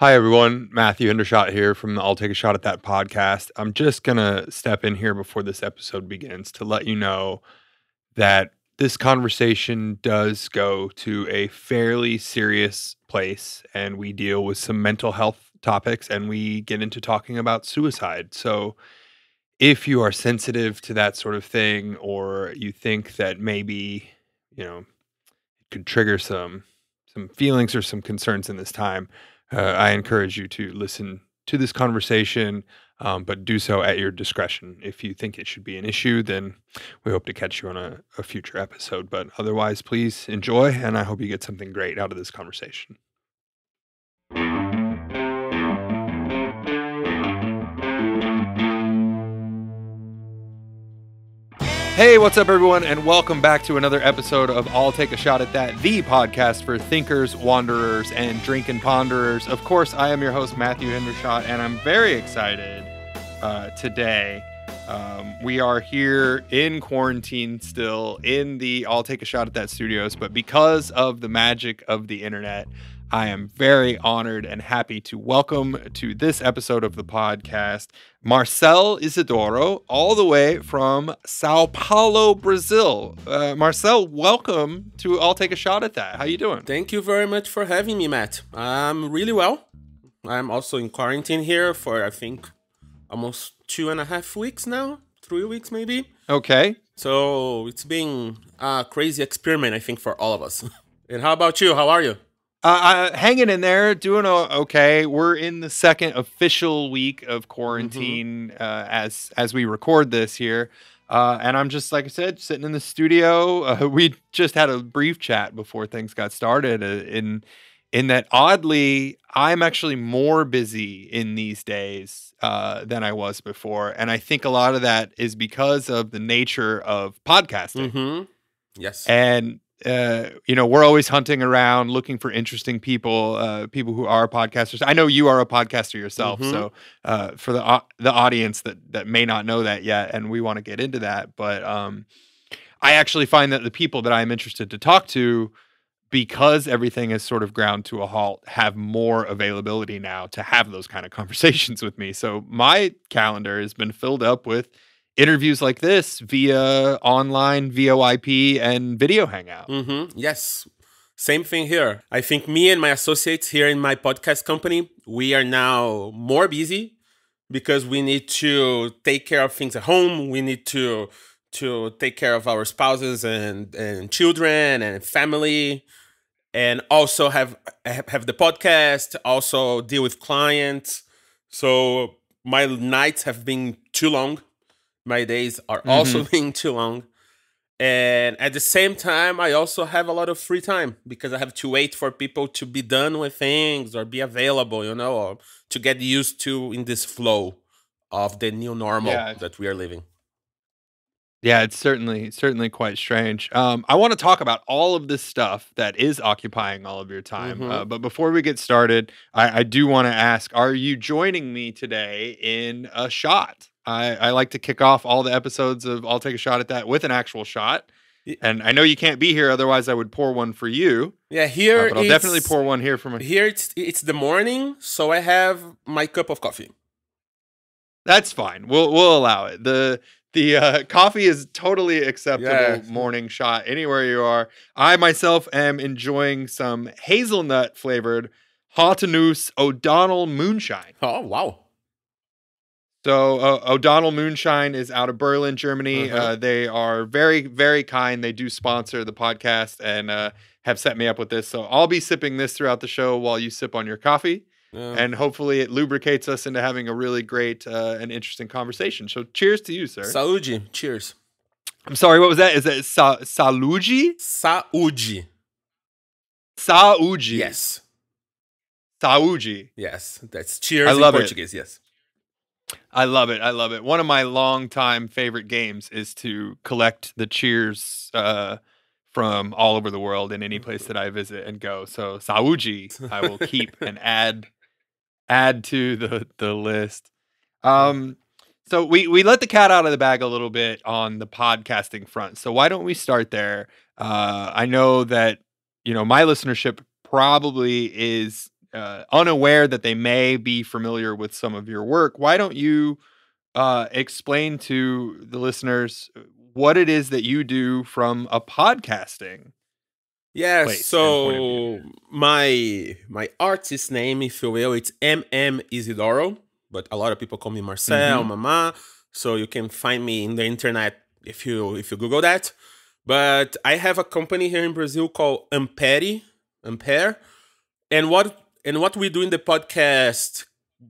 Hi, everyone. Matthew Hendershot here from the I'll Take a Shot at That podcast. I'm just going to step in here before this episode begins to let you know that this conversation does go to a fairly serious place and we deal with some mental health topics and we get into talking about suicide. So, if you are sensitive to that sort of thing or you think that maybe, you know, it could trigger some some feelings or some concerns in this time, uh, I encourage you to listen to this conversation, um, but do so at your discretion. If you think it should be an issue, then we hope to catch you on a, a future episode. But otherwise, please enjoy, and I hope you get something great out of this conversation. Hey, what's up, everyone, and welcome back to another episode of I'll Take a Shot at That, the podcast for thinkers, wanderers, and drink and ponderers. Of course, I am your host, Matthew Hendershot, and I'm very excited uh, today. Um, we are here in quarantine still in the I'll Take a Shot at That studios, but because of the magic of the internet, I am very honored and happy to welcome to this episode of the podcast Marcel Izidoro, all the way from Sao Paulo, Brazil. Uh, Marcel, welcome to I'll Take a Shot at That. How you doing? Thank you very much for having me, Matt. I'm really well. I'm also in quarantine here for, I think, almost two and a half weeks now, three weeks maybe. Okay. So it's been a crazy experiment, I think, for all of us. and how about you? How are you? Uh, hanging in there, doing okay. We're in the second official week of quarantine mm-hmm. uh, as as we record this here, uh, and I'm just like I said, sitting in the studio. Uh, we just had a brief chat before things got started. Uh, in in that, oddly, I'm actually more busy in these days uh, than I was before, and I think a lot of that is because of the nature of podcasting. Mm-hmm. Yes, and uh, you know, we're always hunting around looking for interesting people, uh, people who are podcasters. I know you are a podcaster yourself, mm-hmm. so uh, for the uh, the audience that that may not know that yet, and we want to get into that, but um, I actually find that the people that I'm interested to talk to, because everything is sort of ground to a halt, have more availability now to have those kind of conversations with me. So my calendar has been filled up with interviews like this via online VoIP and video hangout. Mm-hmm. Yes. Same thing here. I think me and my associates here in my podcast company, we are now more busy because we need to take care of things at home. We need to to take care of our spouses and and children and family and also have have the podcast, also deal with clients. So my nights have been too long my days are mm-hmm. also being too long. And at the same time, I also have a lot of free time because I have to wait for people to be done with things or be available, you know, or to get used to in this flow of the new normal yeah. that we are living. Yeah, it's certainly certainly quite strange. Um, I want to talk about all of this stuff that is occupying all of your time. Mm-hmm. Uh, but before we get started, I, I do want to ask: Are you joining me today in a shot? I, I like to kick off all the episodes of I'll take a shot at that with an actual shot. And I know you can't be here, otherwise I would pour one for you. Yeah, here uh, but I'll definitely pour one here for me. Here it's it's the morning, so I have my cup of coffee. That's fine. We'll we'll allow it. the The uh, coffee is totally acceptable yeah. morning shot anywhere you are. I myself am enjoying some hazelnut flavored Harte Nuss O'Donnell Moonshine. Oh wow! So uh, O'Donnell Moonshine is out of Berlin, Germany. Uh-huh. Uh, they are very, very kind. They do sponsor the podcast and uh, have set me up with this. So I'll be sipping this throughout the show while you sip on your coffee. Yeah. And hopefully it lubricates us into having a really great uh, and interesting conversation. So cheers to you, sir. Saúde. Cheers. I'm sorry, what was that? Is it sa- saluji? Saúde. Saúde. Yes. Saúde. Yes. That's cheers I love in Portuguese. It. Yes. I love it. I love it. One of my long-time favorite games is to collect the cheers uh, from all over the world in any place that I visit and go. So Sauji, I will keep and add add to the the list. Um, so we we let the cat out of the bag a little bit on the podcasting front. So why don't we start there? Uh, I know that you know my listenership probably is uh, unaware that they may be familiar with some of your work, why don't you uh, explain to the listeners what it is that you do from a podcasting? Yes. place and point of So my my artist name, if you will, it's MM Izidoro, but a lot of people call me Marcel, Mhm. Mama. So you can find me in the internet if you if you Google that. But I have a company here in Brazil called Ampere, Ampere, and what and what we do in the podcast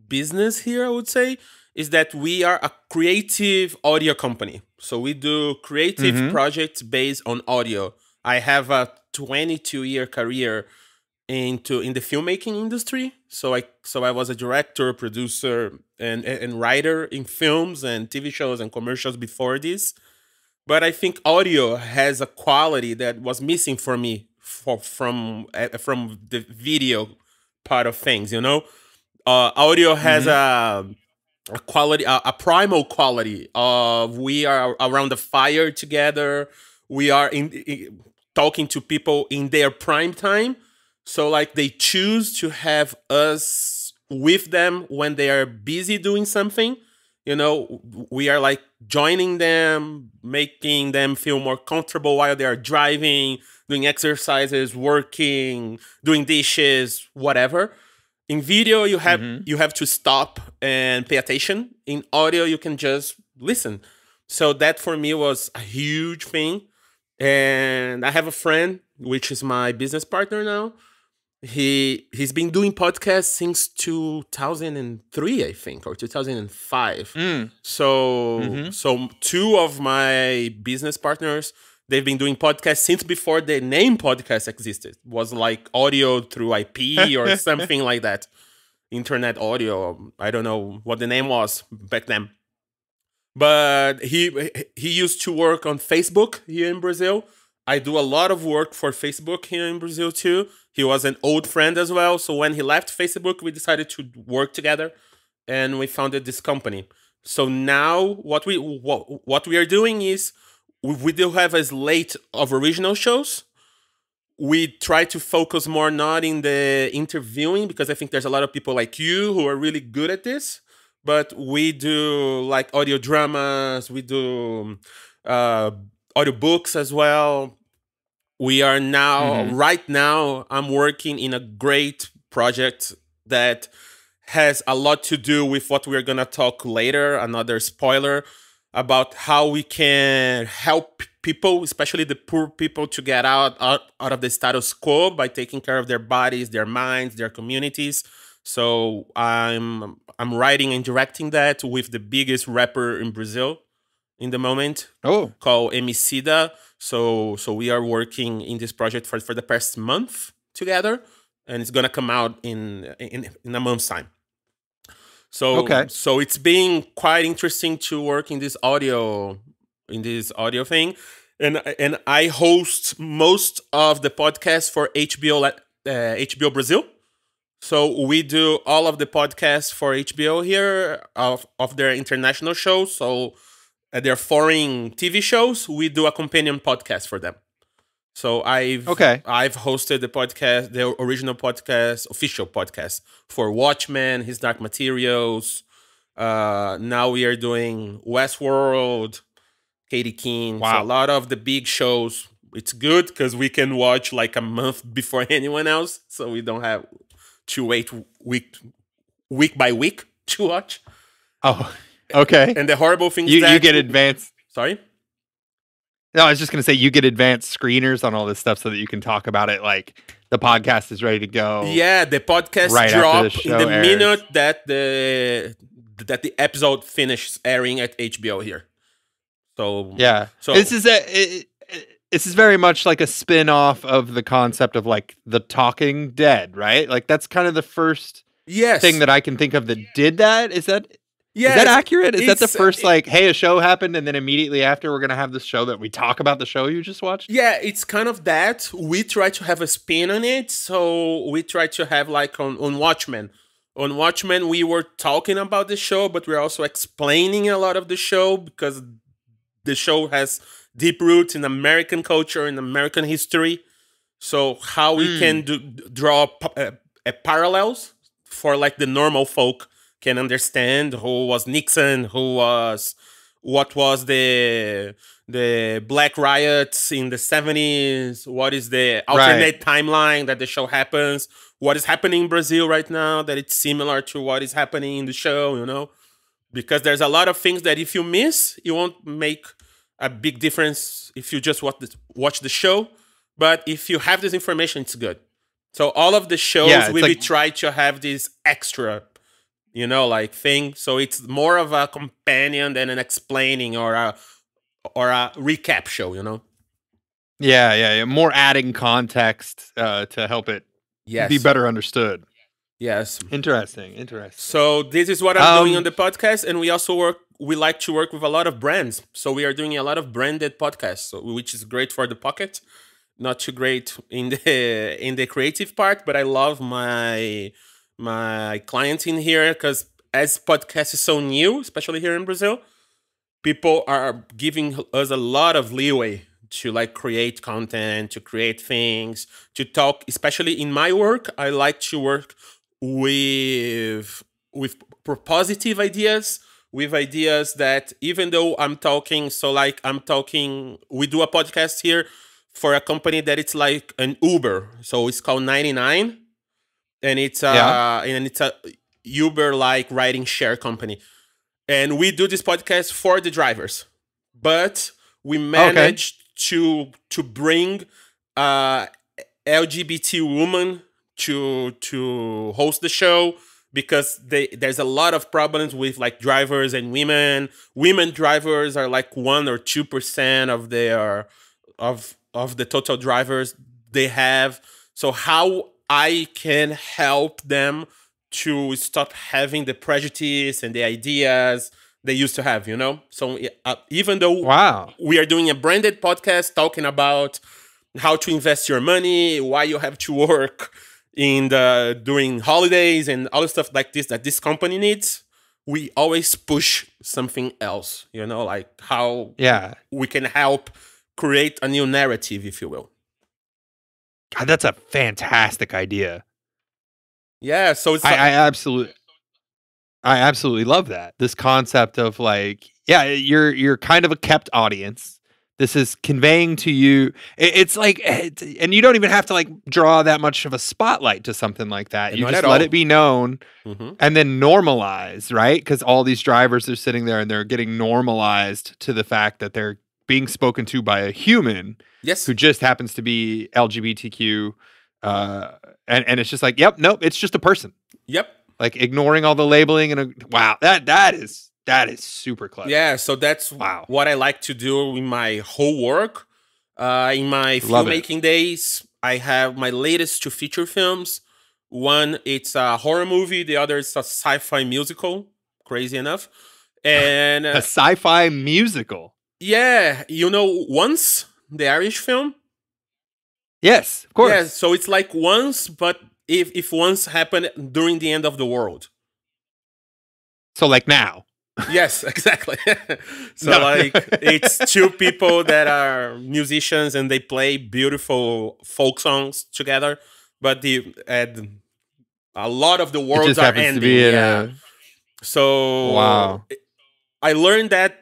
business here, I would say, is that we are a creative audio company. So we do creative Mhm. projects based on audio. I have a 22 year career into in the filmmaking industry. So I so I was a director, producer, and and writer in films and TV shows and commercials before this. But I think audio has a quality that was missing for me for, from uh, from the video part of things. You know, uh, audio has a a quality, a, a primal quality of we are around the fire together. We are in, in talking to people in their prime time. So like they choose to have us with them when they are busy doing something. You know, we are like joining them, making them feel more comfortable while they are driving, doing exercises, working, doing dishes, whatever. In video, you have Mhm. you have to stop and pay attention. In audio, you can just listen. So that for me was a huge thing. And I have a friend, which is my business partner now. He he's been doing podcasts since 2003, I think, or 2005. Mm, So Mhm. so two of my business partners they've been doing podcasts since before the name podcast existed. Was like audio through IP or something like that. Internet audio. I don't know what the name was back then. But he he used to work on Facebook here in Brazil. I do a lot of work for Facebook here in Brazil too. He was an old friend as well. So when he left Facebook, we decided to work together and we founded this company. So now what we what, what we are doing is we, we do have a slate of original shows. We try to focus more not in the interviewing because I think there's a lot of people like you who are really good at this. But we do like audio dramas, we do uh, audio books as well. We are now, Mhm. right now, I'm working in a great project that has a lot to do with what we're gonna talk later. Another spoiler about how we can help people, especially the poor people, to get out, out out of the status quo by taking care of their bodies, their minds, their communities. So I'm I'm writing and directing that with the biggest rapper in Brazil in the moment oh, called Emicida. So so we are working in this project for, for the past month together, and it's gonna come out in in, in a month's time. So Okay. so it's been quite interesting to work in this audio in this audio thing, and and I host most of the podcasts for HBO uh, HBO Brazil. So we do all of the podcasts for HBO here of, of their international shows. So uh, their foreign TV shows, we do a companion podcast for them. So I've Okay. I've hosted the podcast, the original podcast, official podcast for Watchmen, His Dark Materials. Uh, now we are doing Westworld, Katie King. So Wow. a lot of the big shows. It's good because we can watch like a month before anyone else, so we don't have to wait week week by week to watch. oh, okay. And the horrible thing is You that you get advanced. sorry. No, I was just gonna say you get advanced screeners on all this stuff so that you can talk about it like the podcast is ready to go. Yeah, the podcast Right drop the in the airs. minute that the that the episode finishes airing at HBO here. So Yeah. So- this is a it, it- this is very much like a spin-off of the concept of like the talking dead, right? Like that's kind of the first yes, thing that I can think of that did that. Is that yes, is that accurate? Is that the first like, hey, a show happened and then immediately after we're gonna have this show that we talk about the show you just watched? Yeah, it's kind of that. We try to have a spin on it. So we try to have like on, on Watchmen. On Watchmen, we were talking about the show, but we're also explaining a lot of the show because the show has deep roots in American culture and American history. So how we Mm. can do, draw uh, uh, parallels for like the normal folk can understand who was Nixon, who was what was the the black riots in the 70s, what is the alternate right. timeline that the show happens, what is happening in Brazil right now that it's similar to what is happening in the show, you know? Because there's a lot of things that if you miss, you won't make a big difference if you just watch the, watch the show. But if you have this information, it's good. So all of the shows yeah, really like, try to have this extra, you know, like thing. So it's more of a companion than an explaining or a or a recap show, you know. Yeah, yeah, yeah. More adding context uh, to help it yes. be better understood. Yes. Interesting. Interesting. So this is what I'm um, doing on the podcast, and we also work. We like to work with a lot of brands, so we are doing a lot of branded podcasts, so, which is great for the pocket. Not too great in the in the creative part, but I love my my clients in here because as podcast is so new, especially here in Brazil, people are giving us a lot of leeway to like create content, to create things, to talk. Especially in my work, I like to work with with positive ideas with ideas that even though i'm talking so like i'm talking we do a podcast here for a company that it's like an uber so it's called 99 and it's uh yeah. and it's a uber like riding share company and we do this podcast for the drivers but we managed okay. to to bring uh lgbt woman to to host the show because they there's a lot of problems with like drivers and women. Women drivers are like one or two percent of their of of the total drivers they have. So how I can help them to stop having the prejudice and the ideas they used to have, you know? So uh, even though wow. we are doing a branded podcast talking about how to invest your money, why you have to work in the during holidays and other stuff like this that this company needs we always push something else you know like how yeah we can help create a new narrative if you will God, that's a fantastic idea yeah so it's I, I absolutely i absolutely love that this concept of like yeah you're you're kind of a kept audience this is conveying to you. It's like, eh, and you don't even have to like draw that much of a spotlight to something like that. You just let all. it be known, mm-hmm. and then normalize, right? Because all these drivers are sitting there and they're getting normalized to the fact that they're being spoken to by a human, yes, who just happens to be LGBTQ, uh, and and it's just like, yep, nope, it's just a person. Yep. Like ignoring all the labeling and a, wow, that that is that is super clever. Yeah, so that's wow. what I like to do in my whole work. Uh, in my Love filmmaking it. days, I have my latest two feature films. One, it's a horror movie. The other is a sci-fi musical. Crazy enough, and a sci-fi musical. Yeah, you know, once the Irish film. Yes, of course. Yeah, so it's like once, but if if once happened during the end of the world. So like now yes, exactly. so no. like it's two people that are musicians and they play beautiful folk songs together, but the and a lot of the worlds are ending. yeah. A... So wow, I learned that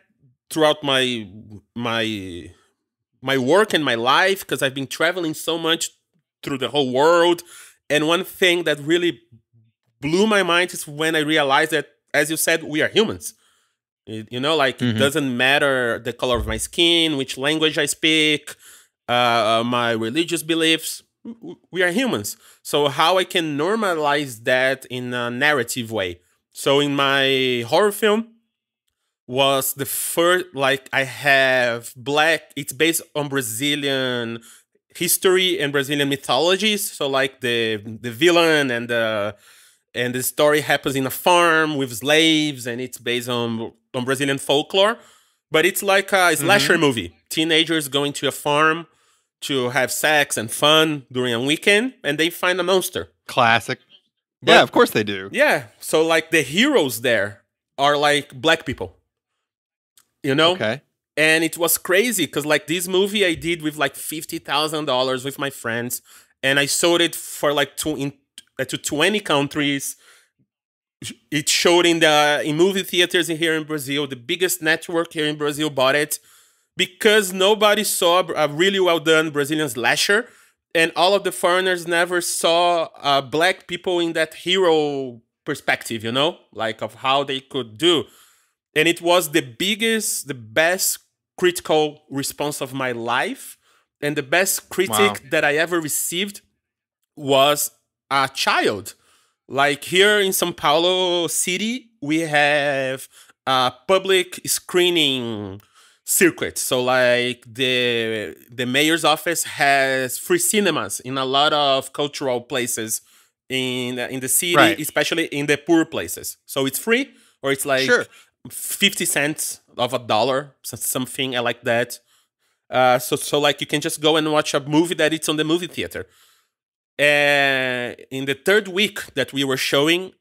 throughout my my my work and my life because I've been traveling so much through the whole world. And one thing that really blew my mind is when I realized that, as you said, we are humans. You know, like mm-hmm. it doesn't matter the color of my skin, which language I speak, uh, my religious beliefs. We are humans. So, how I can normalize that in a narrative way? So, in my horror film, was the first like I have black. It's based on Brazilian history and Brazilian mythologies. So, like the the villain and the and the story happens in a farm with slaves, and it's based on on Brazilian folklore, but it's like a slasher mm-hmm. movie. Teenagers going to a farm to have sex and fun during a weekend, and they find a monster. Classic. But, yeah, of course they do. Yeah, so like the heroes there are like black people. You know? Okay. And it was crazy because like this movie I did with like fifty thousand dollars with my friends, and I sold it for like two in to 20 countries. It showed in the in movie theaters here in Brazil. The biggest network here in Brazil bought it because nobody saw a really well done Brazilian slasher, and all of the foreigners never saw uh, black people in that hero perspective. You know, like of how they could do, and it was the biggest, the best critical response of my life, and the best critic wow. that I ever received was a child. Like here in São Paulo city, we have a public screening circuit. So like the the mayor's office has free cinemas in a lot of cultural places in in the city, right. especially in the poor places. So it's free or it's like sure. 50 cents of a dollar, something I like that. Uh, so so like you can just go and watch a movie that it's on the movie theater. And in the third week that we were showing,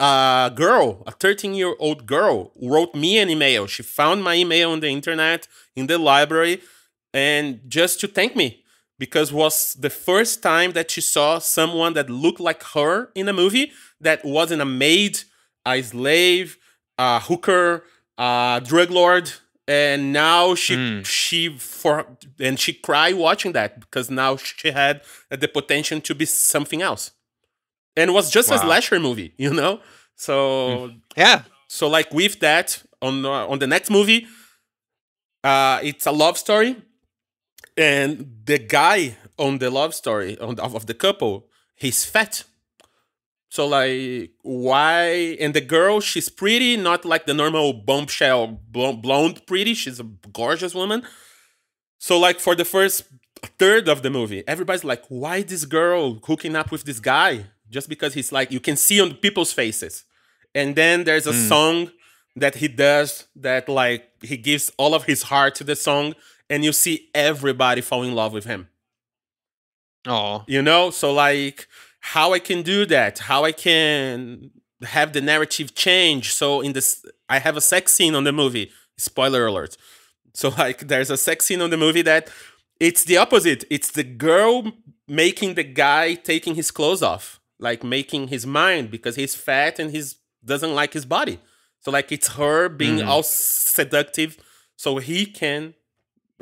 a girl, a 13 year old girl, wrote me an email. She found my email on the internet in the library and just to thank me because was the first time that she saw someone that looked like her in a movie that wasn't a maid, a slave, a hooker, a drug lord, and now she mm. she for and she cried watching that because now she had the potential to be something else and it was just wow. a slasher movie you know so mm. yeah so like with that on uh, on the next movie uh it's a love story and the guy on the love story on, of, of the couple he's fat so like why? And the girl, she's pretty, not like the normal bombshell blonde pretty. She's a gorgeous woman. So like for the first third of the movie, everybody's like, why this girl hooking up with this guy? Just because he's like, you can see on people's faces. And then there's a mm. song that he does that like he gives all of his heart to the song, and you see everybody fall in love with him. Oh, you know, so like how I can do that, how I can have the narrative change. So in this, I have a sex scene on the movie. Spoiler alert. So like, there's a sex scene on the movie that it's the opposite. It's the girl making the guy taking his clothes off, like making his mind because he's fat and he's doesn't like his body. So like, it's her being mm. all seductive, so he can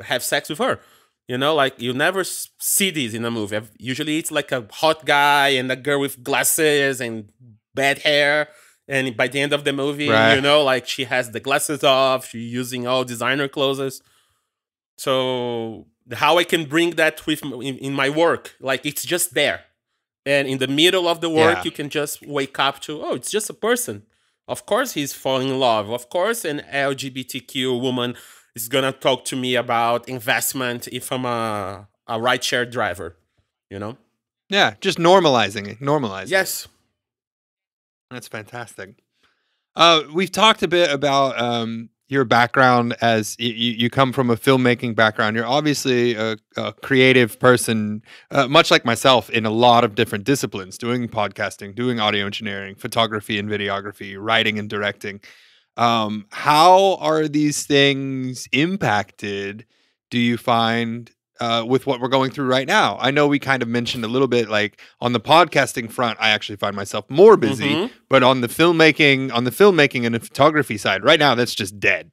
have sex with her. You know, like you never see these in a movie. Usually it's like a hot guy and a girl with glasses and bad hair. And by the end of the movie, right. you know, like she has the glasses off, she's using all designer clothes. So how I can bring that with in, in my work, like it's just there. And in the middle of the work, yeah. you can just wake up to, oh, it's just a person. Of course, he's falling in love. Of course, an LGBTQ woman is gonna talk to me about investment if I'm a a rideshare driver, you know? Yeah, just normalizing it. Normalizing. Yes. That's fantastic. Uh, we've talked a bit about um, your background as you, you come from a filmmaking background. You're obviously a, a creative person, uh, much like myself, in a lot of different disciplines, doing podcasting, doing audio engineering, photography and videography, writing and directing. Um, how are these things impacted? Do you find uh, with what we're going through right now? I know we kind of mentioned a little bit, like on the podcasting front, I actually find myself more busy, mm-hmm. but on the filmmaking, on the filmmaking and the photography side, right now that's just dead.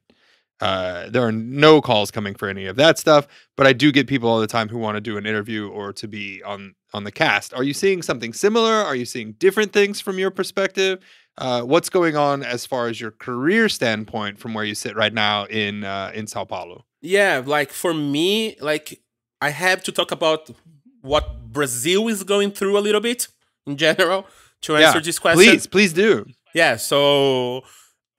Uh, there are no calls coming for any of that stuff, but I do get people all the time who want to do an interview or to be on on the cast. Are you seeing something similar? Are you seeing different things from your perspective? Uh, what's going on as far as your career standpoint from where you sit right now in uh, in Sao Paulo? Yeah, like for me, like I have to talk about what Brazil is going through a little bit in general to answer yeah, this question. Please, please do. Yeah, so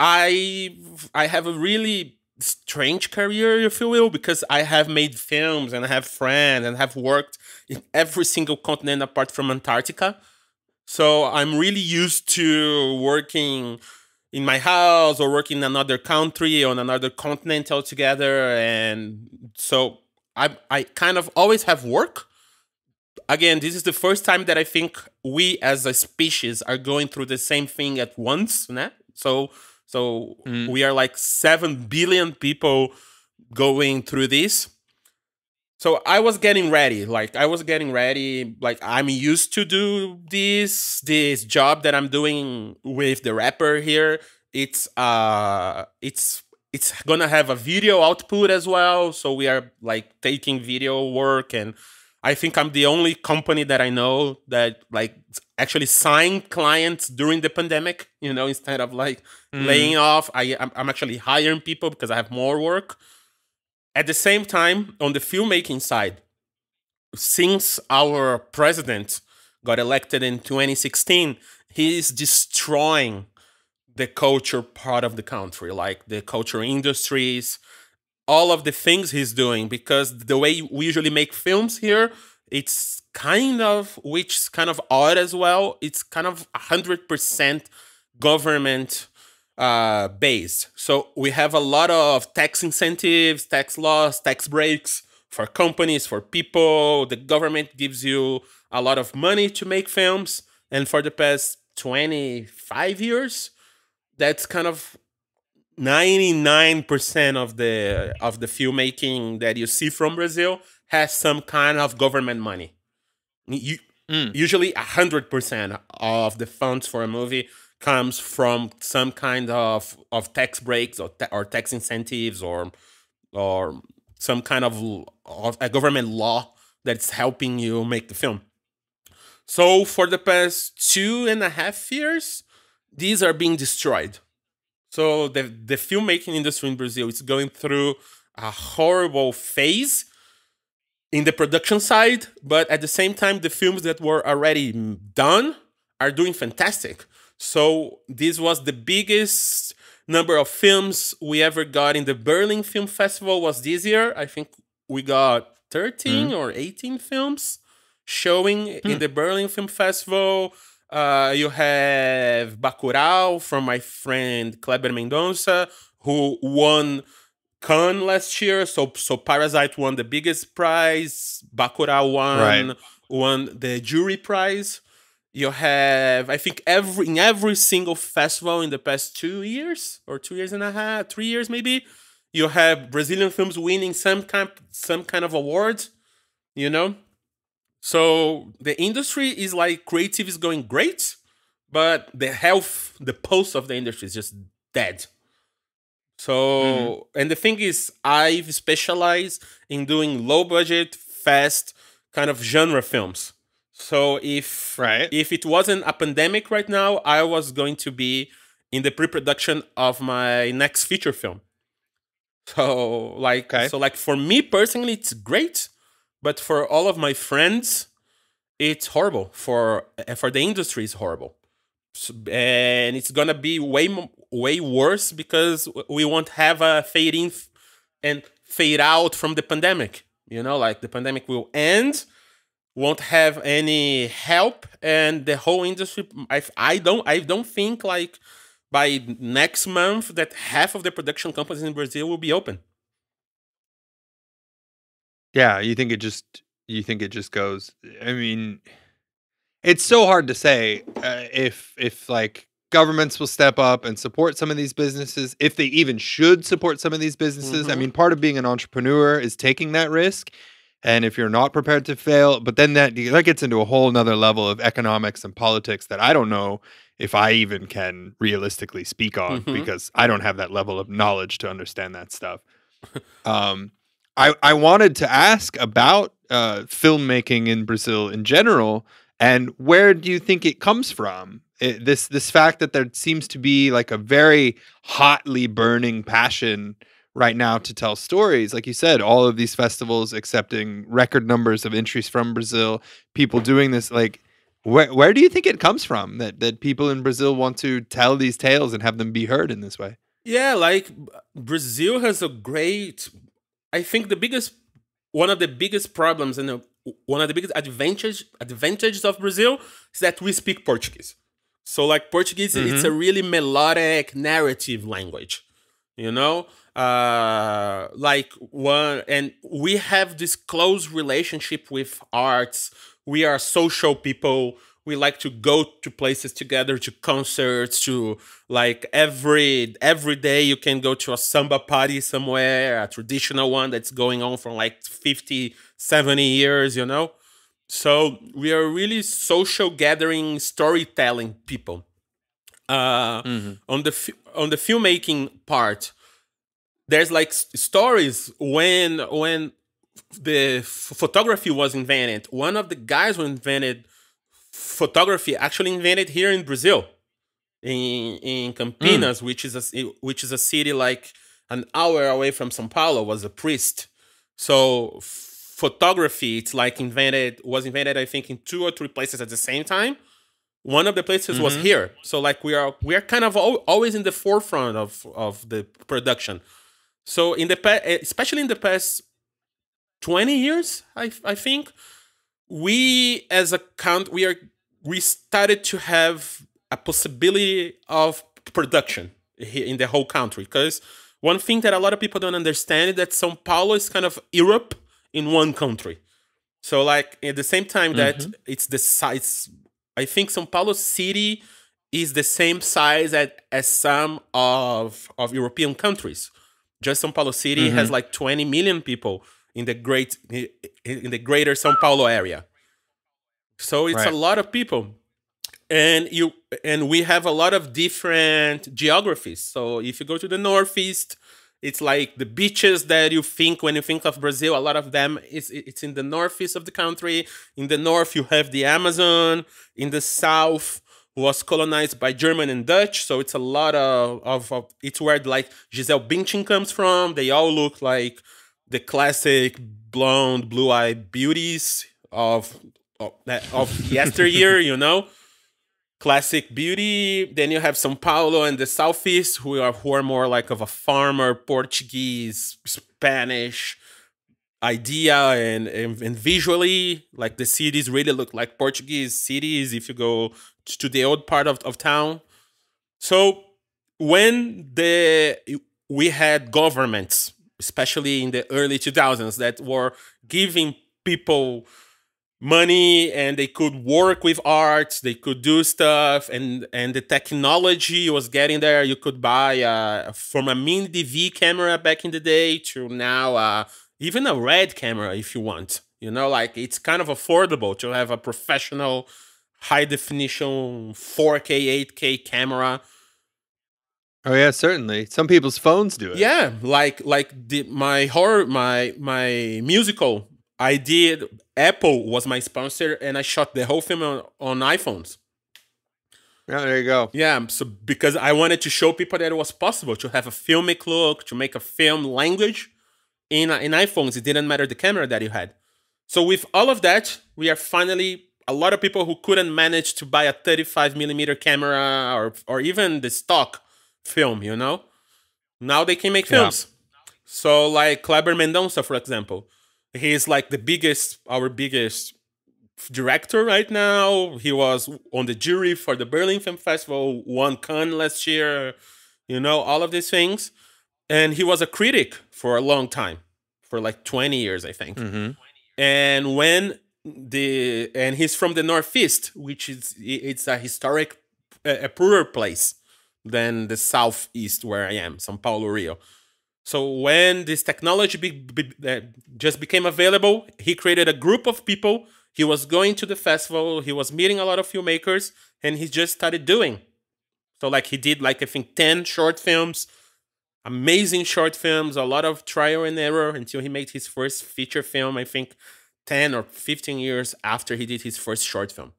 I I have a really strange career, if you will, because I have made films and I have friends and have worked in every single continent apart from Antarctica. So I'm really used to working in my house or working in another country on another continent altogether. And so I I kind of always have work. Again, this is the first time that I think we as a species are going through the same thing at once. Né? So so mm. we are like seven billion people going through this. So I was getting ready. Like I was getting ready. Like I'm used to do this this job that I'm doing with the rapper here. It's uh it's it's gonna have a video output as well. So we are like taking video work and I think I'm the only company that I know that like actually signed clients during the pandemic, you know, instead of like mm. laying off. I I'm, I'm actually hiring people because I have more work. At the same time, on the filmmaking side, since our president got elected in 2016, he is destroying the culture part of the country, like the culture industries, all of the things he's doing. Because the way we usually make films here, it's kind of, which is kind of odd as well. It's kind of 100% government uh, based. So we have a lot of tax incentives, tax laws, tax breaks for companies, for people. The government gives you a lot of money to make films. And for the past 25 years, that's kind of 99% of the of the filmmaking that you see from Brazil has some kind of government money. You, mm. Usually 100% of the funds for a movie comes from some kind of, of tax breaks or, ta- or tax incentives or or some kind of, of a government law that's helping you make the film. So for the past two and a half years, these are being destroyed. So the the filmmaking industry in Brazil is going through a horrible phase in the production side, but at the same time, the films that were already done are doing fantastic. So this was the biggest number of films we ever got in the Berlin Film Festival was this year. I think we got 13 mm. or 18 films showing mm. in the Berlin Film Festival. Uh, you have Bacurau from my friend Kleber Mendonça, who won Cannes last year. So, so Parasite won the biggest prize. Bacurau won right. won the jury prize. You have, I think, every in every single festival in the past two years or two years and a half, three years maybe, you have Brazilian films winning some kind some kind of award. You know, so the industry is like creative is going great, but the health, the pulse of the industry is just dead. So, mm-hmm. and the thing is, I've specialized in doing low budget, fast kind of genre films. So if right. if it wasn't a pandemic right now, I was going to be in the pre-production of my next feature film. So like okay. so like for me personally it's great, but for all of my friends it's horrible. For for the industry it's horrible. So, and it's going to be way way worse because we won't have a fade in and fade out from the pandemic. You know, like the pandemic will end won't have any help and the whole industry I, I don't i don't think like by next month that half of the production companies in brazil will be open yeah you think it just you think it just goes i mean it's so hard to say uh, if if like governments will step up and support some of these businesses if they even should support some of these businesses mm-hmm. i mean part of being an entrepreneur is taking that risk and if you're not prepared to fail but then that that gets into a whole nother level of economics and politics that i don't know if i even can realistically speak on mm-hmm. because i don't have that level of knowledge to understand that stuff um, I, I wanted to ask about uh, filmmaking in brazil in general and where do you think it comes from it, this this fact that there seems to be like a very hotly burning passion right now to tell stories. Like you said, all of these festivals accepting record numbers of entries from Brazil, people doing this like where where do you think it comes from that that people in Brazil want to tell these tales and have them be heard in this way? Yeah, like Brazil has a great I think the biggest one of the biggest problems and one of the biggest advantage advantages of Brazil is that we speak Portuguese. So like Portuguese, mm-hmm. it's a really melodic narrative language, you know uh like one and we have this close relationship with arts. We are social people. We like to go to places together to concerts to like every every day you can go to a samba party somewhere a traditional one that's going on for like 50 70 years you know? So we are really social gathering storytelling people. Uh, mm-hmm. on the on the filmmaking part there's like stories when when the photography was invented one of the guys who invented photography actually invented here in Brazil, in in Campinas, mm. which is a which is a city like an hour away from São Paulo. Was a priest, so photography it's like invented was invented I think in two or three places at the same time. One of the places mm-hmm. was here, so like we are we are kind of always in the forefront of of the production. So in the past, especially in the past twenty years, I I think we as a count we are we started to have a possibility of production in the whole country because one thing that a lot of people don't understand is that São Paulo is kind of Europe in one country. So like at the same time that mm-hmm. it's the size I think São Paulo city is the same size at, as some of of European countries. Just São Paulo city mm-hmm. has like 20 million people in the great in the greater São Paulo area. So it's right. a lot of people. And you and we have a lot of different geographies. So if you go to the northeast, it's like the beaches that you think when you think of Brazil. A lot of them is it's in the northeast of the country. In the north, you have the Amazon. In the south, was colonized by German and Dutch, so it's a lot of, of, of it's where like Gisele Bündchen comes from. They all look like the classic blonde, blue-eyed beauties of of, of yesteryear, you know, classic beauty. Then you have São Paulo and the southeast, who are who are more like of a farmer, Portuguese, Spanish idea, and, and and visually, like the cities really look like Portuguese cities if you go to the old part of, of town. So when the we had governments especially in the early 2000s, that were giving people money and they could work with art they could do stuff and and the technology was getting there you could buy uh, from a mini dv camera back in the day to now uh, even a red camera if you want you know like it's kind of affordable to have a professional high definition 4k 8k camera Oh yeah, certainly. Some people's phones do it. Yeah, like like the, my horror, my my musical. I did. Apple was my sponsor, and I shot the whole film on, on iPhones. Yeah, there you go. Yeah, so because I wanted to show people that it was possible to have a filmic look, to make a film language in in iPhones. It didn't matter the camera that you had. So with all of that, we are finally a lot of people who couldn't manage to buy a 35 millimeter camera or or even the stock film, you know? Now they can make films. Yeah. So like Kleber Mendonça, for example, he's like the biggest, our biggest director right now. He was on the jury for the Berlin Film Festival, won Cannes last year, you know, all of these things. And he was a critic for a long time, for like 20 years, I think. Mm-hmm. And when the and he's from the northeast, which is it's a historic, a, poorer place than the southeast where I am, São Paulo, Rio. So when this technology be, be, uh, just became available, he created a group of people. He was going to the festival. He was meeting a lot of filmmakers, and he just started doing. So like he did like I think ten short films, amazing short films, a lot of trial and error until he made his first feature film. I think ten or fifteen years after he did his first short film.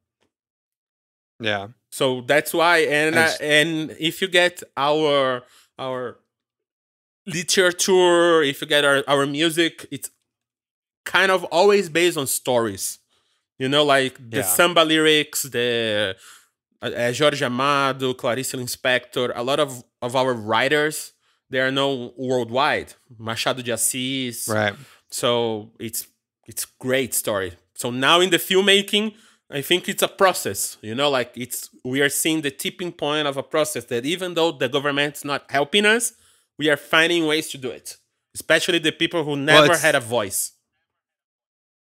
Yeah. So that's why, and uh, and if you get our our literature, if you get our, our music, it's kind of always based on stories. You know, like the yeah. samba lyrics, the uh, uh, Jorge Amado, Clarice Lispector, a lot of, of our writers, they are known worldwide. Machado de Assis. Right. So it's it's great story. So now in the filmmaking, I think it's a process, you know, like it's we are seeing the tipping point of a process that even though the government's not helping us, we are finding ways to do it. Especially the people who never well, had a voice.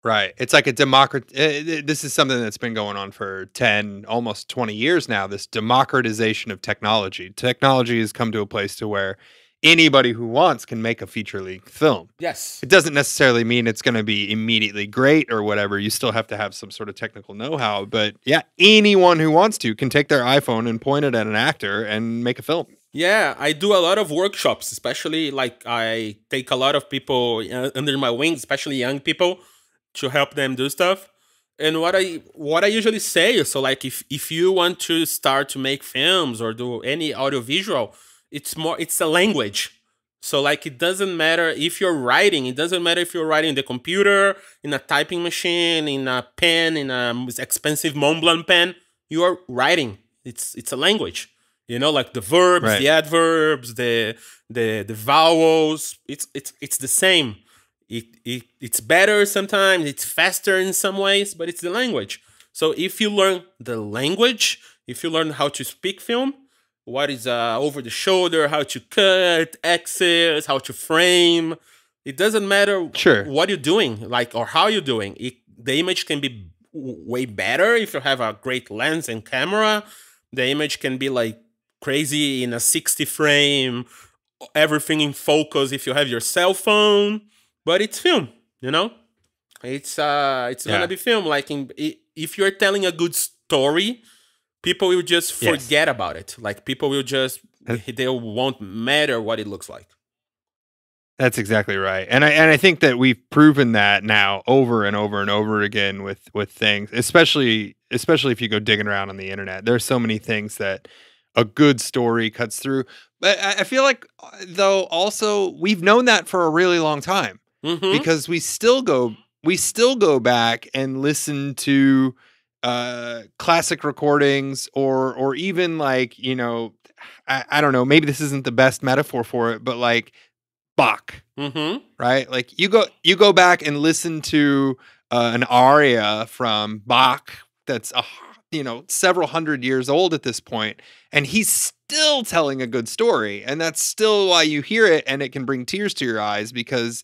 Right. It's like a democrat. Uh, this is something that's been going on for 10, almost 20 years now. This democratization of technology. Technology has come to a place to where anybody who wants can make a feature length film. Yes. It doesn't necessarily mean it's going to be immediately great or whatever. You still have to have some sort of technical know how. But yeah, anyone who wants to can take their iPhone and point it at an actor and make a film. Yeah, I do a lot of workshops, especially like I take a lot of people uh, under my wing, especially young people, to help them do stuff. And what I what I usually say is so like if if you want to start to make films or do any audiovisual, it's more it's a language. So like it doesn't matter if you're writing, it doesn't matter if you're writing the computer, in a typing machine, in a pen, in a expensive Montblanc pen, you are writing. It's it's a language you know like the verbs right. the adverbs the the the vowels it's it's it's the same it, it it's better sometimes it's faster in some ways but it's the language so if you learn the language if you learn how to speak film what is uh, over the shoulder how to cut exits how to frame it doesn't matter sure. what you're doing like or how you're doing it the image can be way better if you have a great lens and camera the image can be like crazy in a 60 frame, everything in focus if you have your cell phone, but it's film, you know? It's uh it's yeah. gonna be film. Like in if you're telling a good story, people will just forget yes. about it. Like people will just they won't matter what it looks like. That's exactly right. And I and I think that we've proven that now over and over and over again with with things, especially especially if you go digging around on the internet. There's so many things that a good story cuts through. But I feel like, uh, though, also we've known that for a really long time mm-hmm. because we still go we still go back and listen to uh, classic recordings or or even like you know I, I, don't know maybe this isn't the best metaphor for it but like Bach mm-hmm. right like you go you go back and listen to uh, an aria from Bach that's a you know, several hundred years old at this point, and he's still telling a good story. And that's still why you hear it and it can bring tears to your eyes because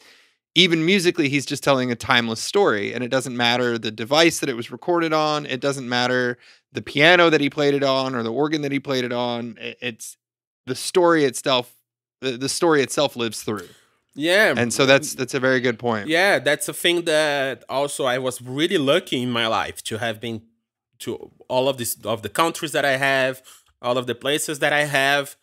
even musically, he's just telling a timeless story. And it doesn't matter the device that it was recorded on, it doesn't matter the piano that he played it on or the organ that he played it on. It's the story itself, the story itself lives through. Yeah. And so that's that's a very good point. Yeah, that's a thing that also I was really lucky in my life to have been to all of this of the countries that I have, all of the places that I have.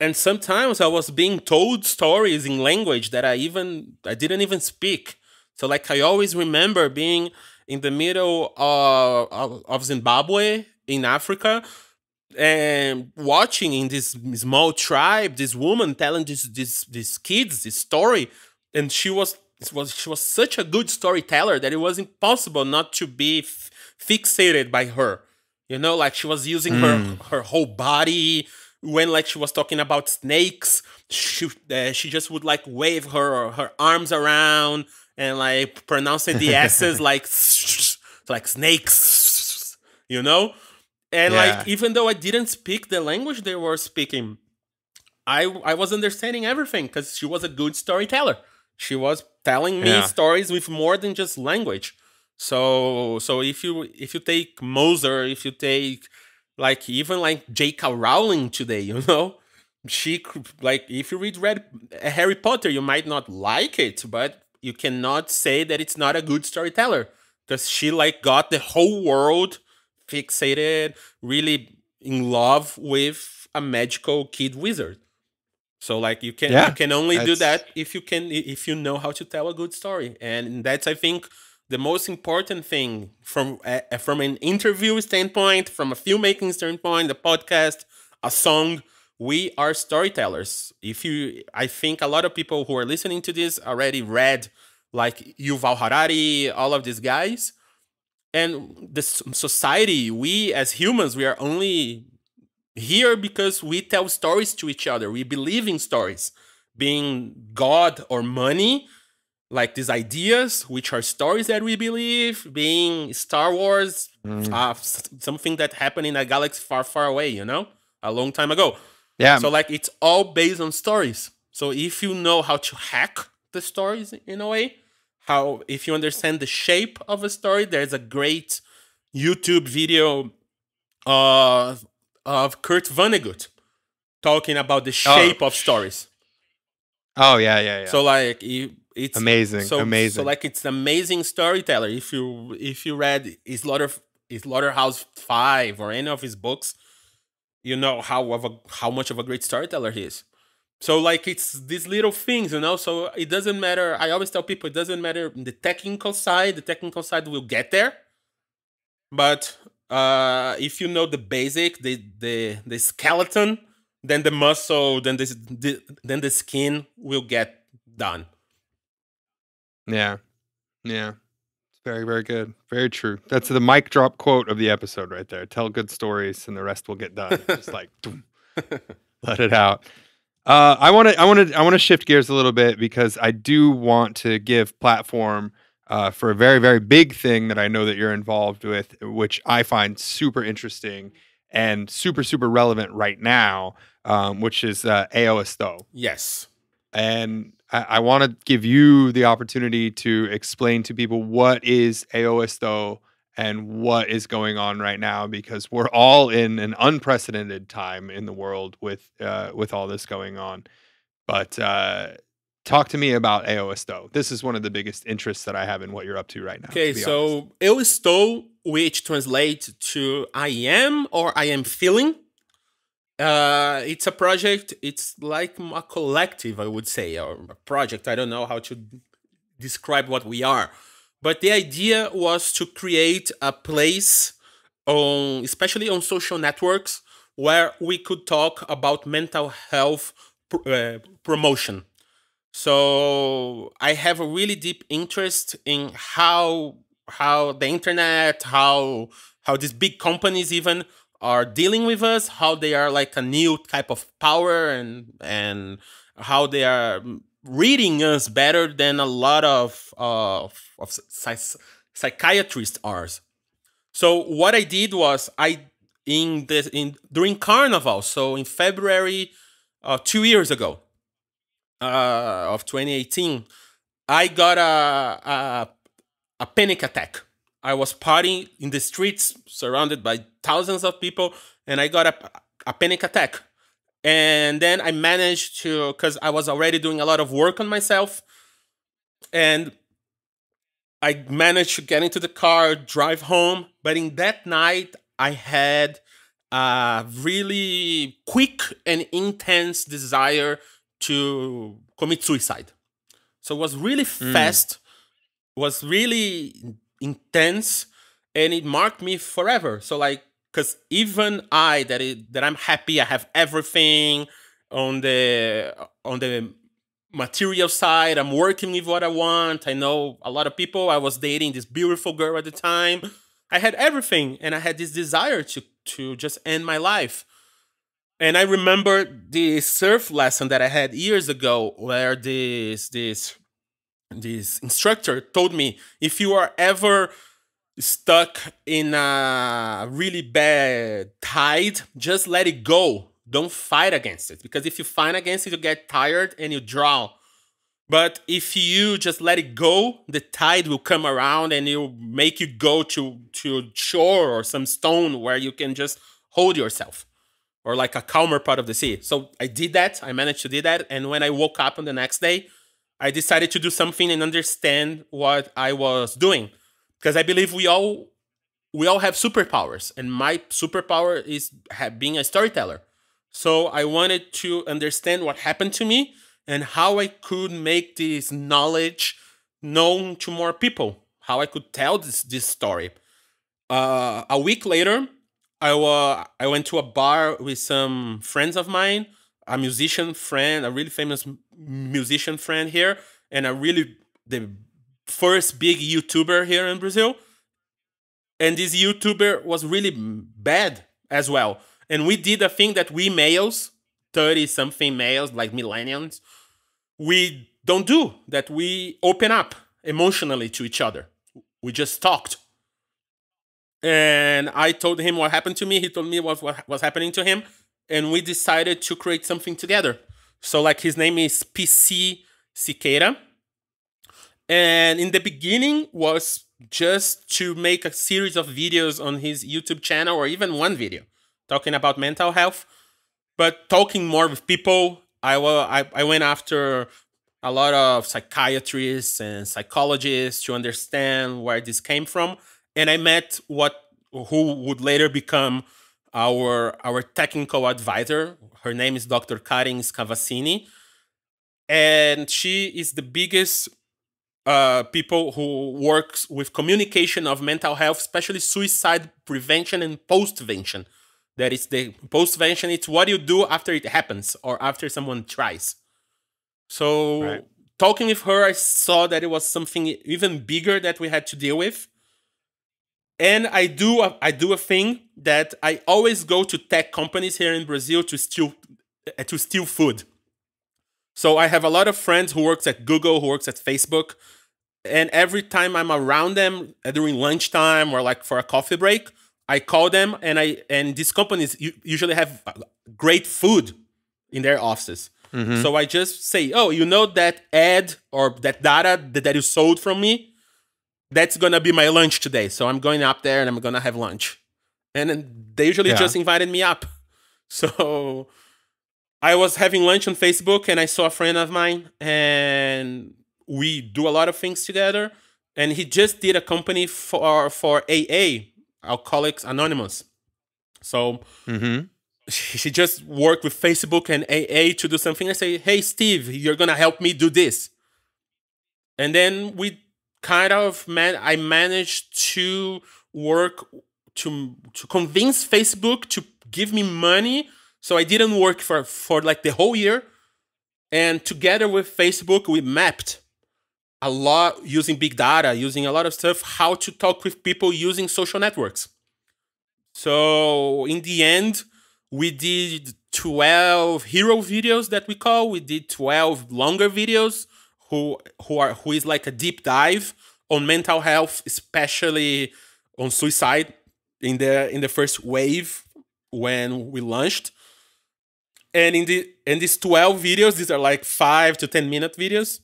And sometimes I was being told stories in language that I even I didn't even speak. So like I always remember being in the middle of, of, of Zimbabwe in Africa and watching in this small tribe this woman telling this this these kids this story and she was was she was such a good storyteller that it was impossible not to be fixated by her. You know, like she was using mm. her her whole body when like she was talking about snakes. She uh, she just would like wave her her arms around and like pronouncing the s's like like snakes. You know, and yeah. like even though I didn't speak the language they were speaking, I I was understanding everything because she was a good storyteller. She was telling me yeah. stories with more than just language. So so if you if you take Mozart, if you take like even like J.K. Rowling today, you know, she like if you read Red Harry Potter, you might not like it, but you cannot say that it's not a good storyteller because she like got the whole world fixated, really in love with a magical kid wizard. So like you can yeah, you can only do that if you can if you know how to tell a good story, and that's I think the most important thing from uh, from an interview standpoint, from a filmmaking standpoint, a podcast, a song. We are storytellers. If you, I think a lot of people who are listening to this already read like Yuval Harari, all of these guys, and the society. We as humans, we are only here because we tell stories to each other. We believe in stories, being God or money like these ideas, which are stories that we believe, being Star Wars, mm. uh, something that happened in a galaxy far, far away, you know, a long time ago. Yeah. So like it's all based on stories. So if you know how to hack the stories in a way, how if you understand the shape of a story, there's a great YouTube video of of Kurt Vonnegut talking about the Oh. shape of stories. Oh yeah, yeah, yeah. So like you- it's amazing, so, amazing. So like it's an amazing storyteller. If you if you read his Slaughter his Slaughterhouse Five or any of his books, you know how of a how much of a great storyteller he is. So like it's these little things, you know. So it doesn't matter. I always tell people it doesn't matter the technical side. The technical side will get there, but uh, if you know the basic, the the the skeleton, then the muscle, then this the, then the skin will get done. Yeah, yeah. It's very, very good. Very true. That's the mic drop quote of the episode right there. Tell good stories, and the rest will get done. Just like let it out. Uh, I want to, I want to, I want to shift gears a little bit because I do want to give platform uh, for a very, very big thing that I know that you're involved with, which I find super interesting and super, super relevant right now, um, which is uh, EuEstou. Yes. and I, I want to give you the opportunity to explain to people what is EuEstou and what is going on right now because we're all in an unprecedented time in the world with uh, with all this going on. But uh, talk to me about EuEstou. This is one of the biggest interests that I have in what you're up to right now. Okay, so estou, which translates to I am or I am feeling. Uh, it's a project. It's like a collective, I would say, or a project. I don't know how to describe what we are, but the idea was to create a place on, especially on social networks, where we could talk about mental health pr- uh, promotion. So I have a really deep interest in how how the internet, how how these big companies even are dealing with us, how they are like a new type of power and and how they are reading us better than a lot of of, of psy- psychiatrists are. So what I did was I in this in during Carnival, so in February, uh, two years ago, uh, of 2018, I got a, a a panic attack. I was partying in the streets, surrounded by thousands of people, and I got a, a panic attack. And then I managed to, because I was already doing a lot of work on myself, and I managed to get into the car, drive home. But in that night, I had a really quick and intense desire to commit suicide. So it was really mm. fast, was really intense, and it marked me forever. So like, because even I that it, that I'm happy, I have everything on the on the material side. I'm working with what I want. I know a lot of people. I was dating this beautiful girl at the time. I had everything, and I had this desire to to just end my life. And I remember the surf lesson that I had years ago, where this this this instructor told me if you are ever stuck in a really bad tide, just let it go. Don't fight against it because if you fight against it, you get tired and you drown. But if you just let it go, the tide will come around and it'll make you go to to shore or some stone where you can just hold yourself or like a calmer part of the sea. So I did that. I managed to do that. And when I woke up on the next day, I decided to do something and understand what I was doing. Because I believe we all we all have superpowers. And my superpower is being a storyteller. So I wanted to understand what happened to me and how I could make this knowledge known to more people. How I could tell this this story. Uh, a week later, I wa- I went to a bar with some friends of mine, a musician friend, a really famous musician friend here, and a really the first big YouTuber here in Brazil. And this YouTuber was really bad as well. And we did a thing that we males, 30 something males, like millennials, we don't do that we open up emotionally to each other. We just talked and I told him what happened to me. He told me what, what was happening to him, and we decided to create something together. So, like, his name is PC Siqueira, and in the beginning was just to make a series of videos on his youtube channel or even one video talking about mental health. But talking more with people i, I, I went after a lot of psychiatrists and psychologists to understand where this came from. And i met what who would later become our our technical advisor her name is dr karin scavacini and she is the biggest uh, people who works with communication of mental health, especially suicide prevention and postvention. That is the postvention. It's what you do after it happens or after someone tries. So right. talking with her, I saw that it was something even bigger that we had to deal with. And I do a, I do a thing that I always go to tech companies here in Brazil to steal to steal food. So I have a lot of friends who works at Google, who works at Facebook, and every time I'm around them uh, during lunchtime or like for a coffee break, I call them and I and these companies usually have uh, great food in their offices. Mm-hmm. So I just say, "Oh, you know that ad or that data that, that you sold from me? That's gonna be my lunch today. So I'm going up there and I'm gonna have lunch." And they usually yeah. just invited me up. So I was having lunch on Facebook and I saw a friend of mine and we do a lot of things together. And he just did a company for for AA, Alcoholics Anonymous. So mm-hmm. he just worked with Facebook and AA to do something. I say, hey Steve, you're gonna help me do this. And then we kind of man I managed to work to to convince Facebook to give me money so I didn't work for for like the whole year. And together with Facebook, we mapped a lot using big data, using a lot of stuff, how to talk with people using social networks. So in the end, we did 12 hero videos that we call. We did 12 longer videos who who are who is like a deep dive on mental health, especially on suicide in the in the first wave when we launched. And in the in these 12 videos these are like 5 to 10 minute videos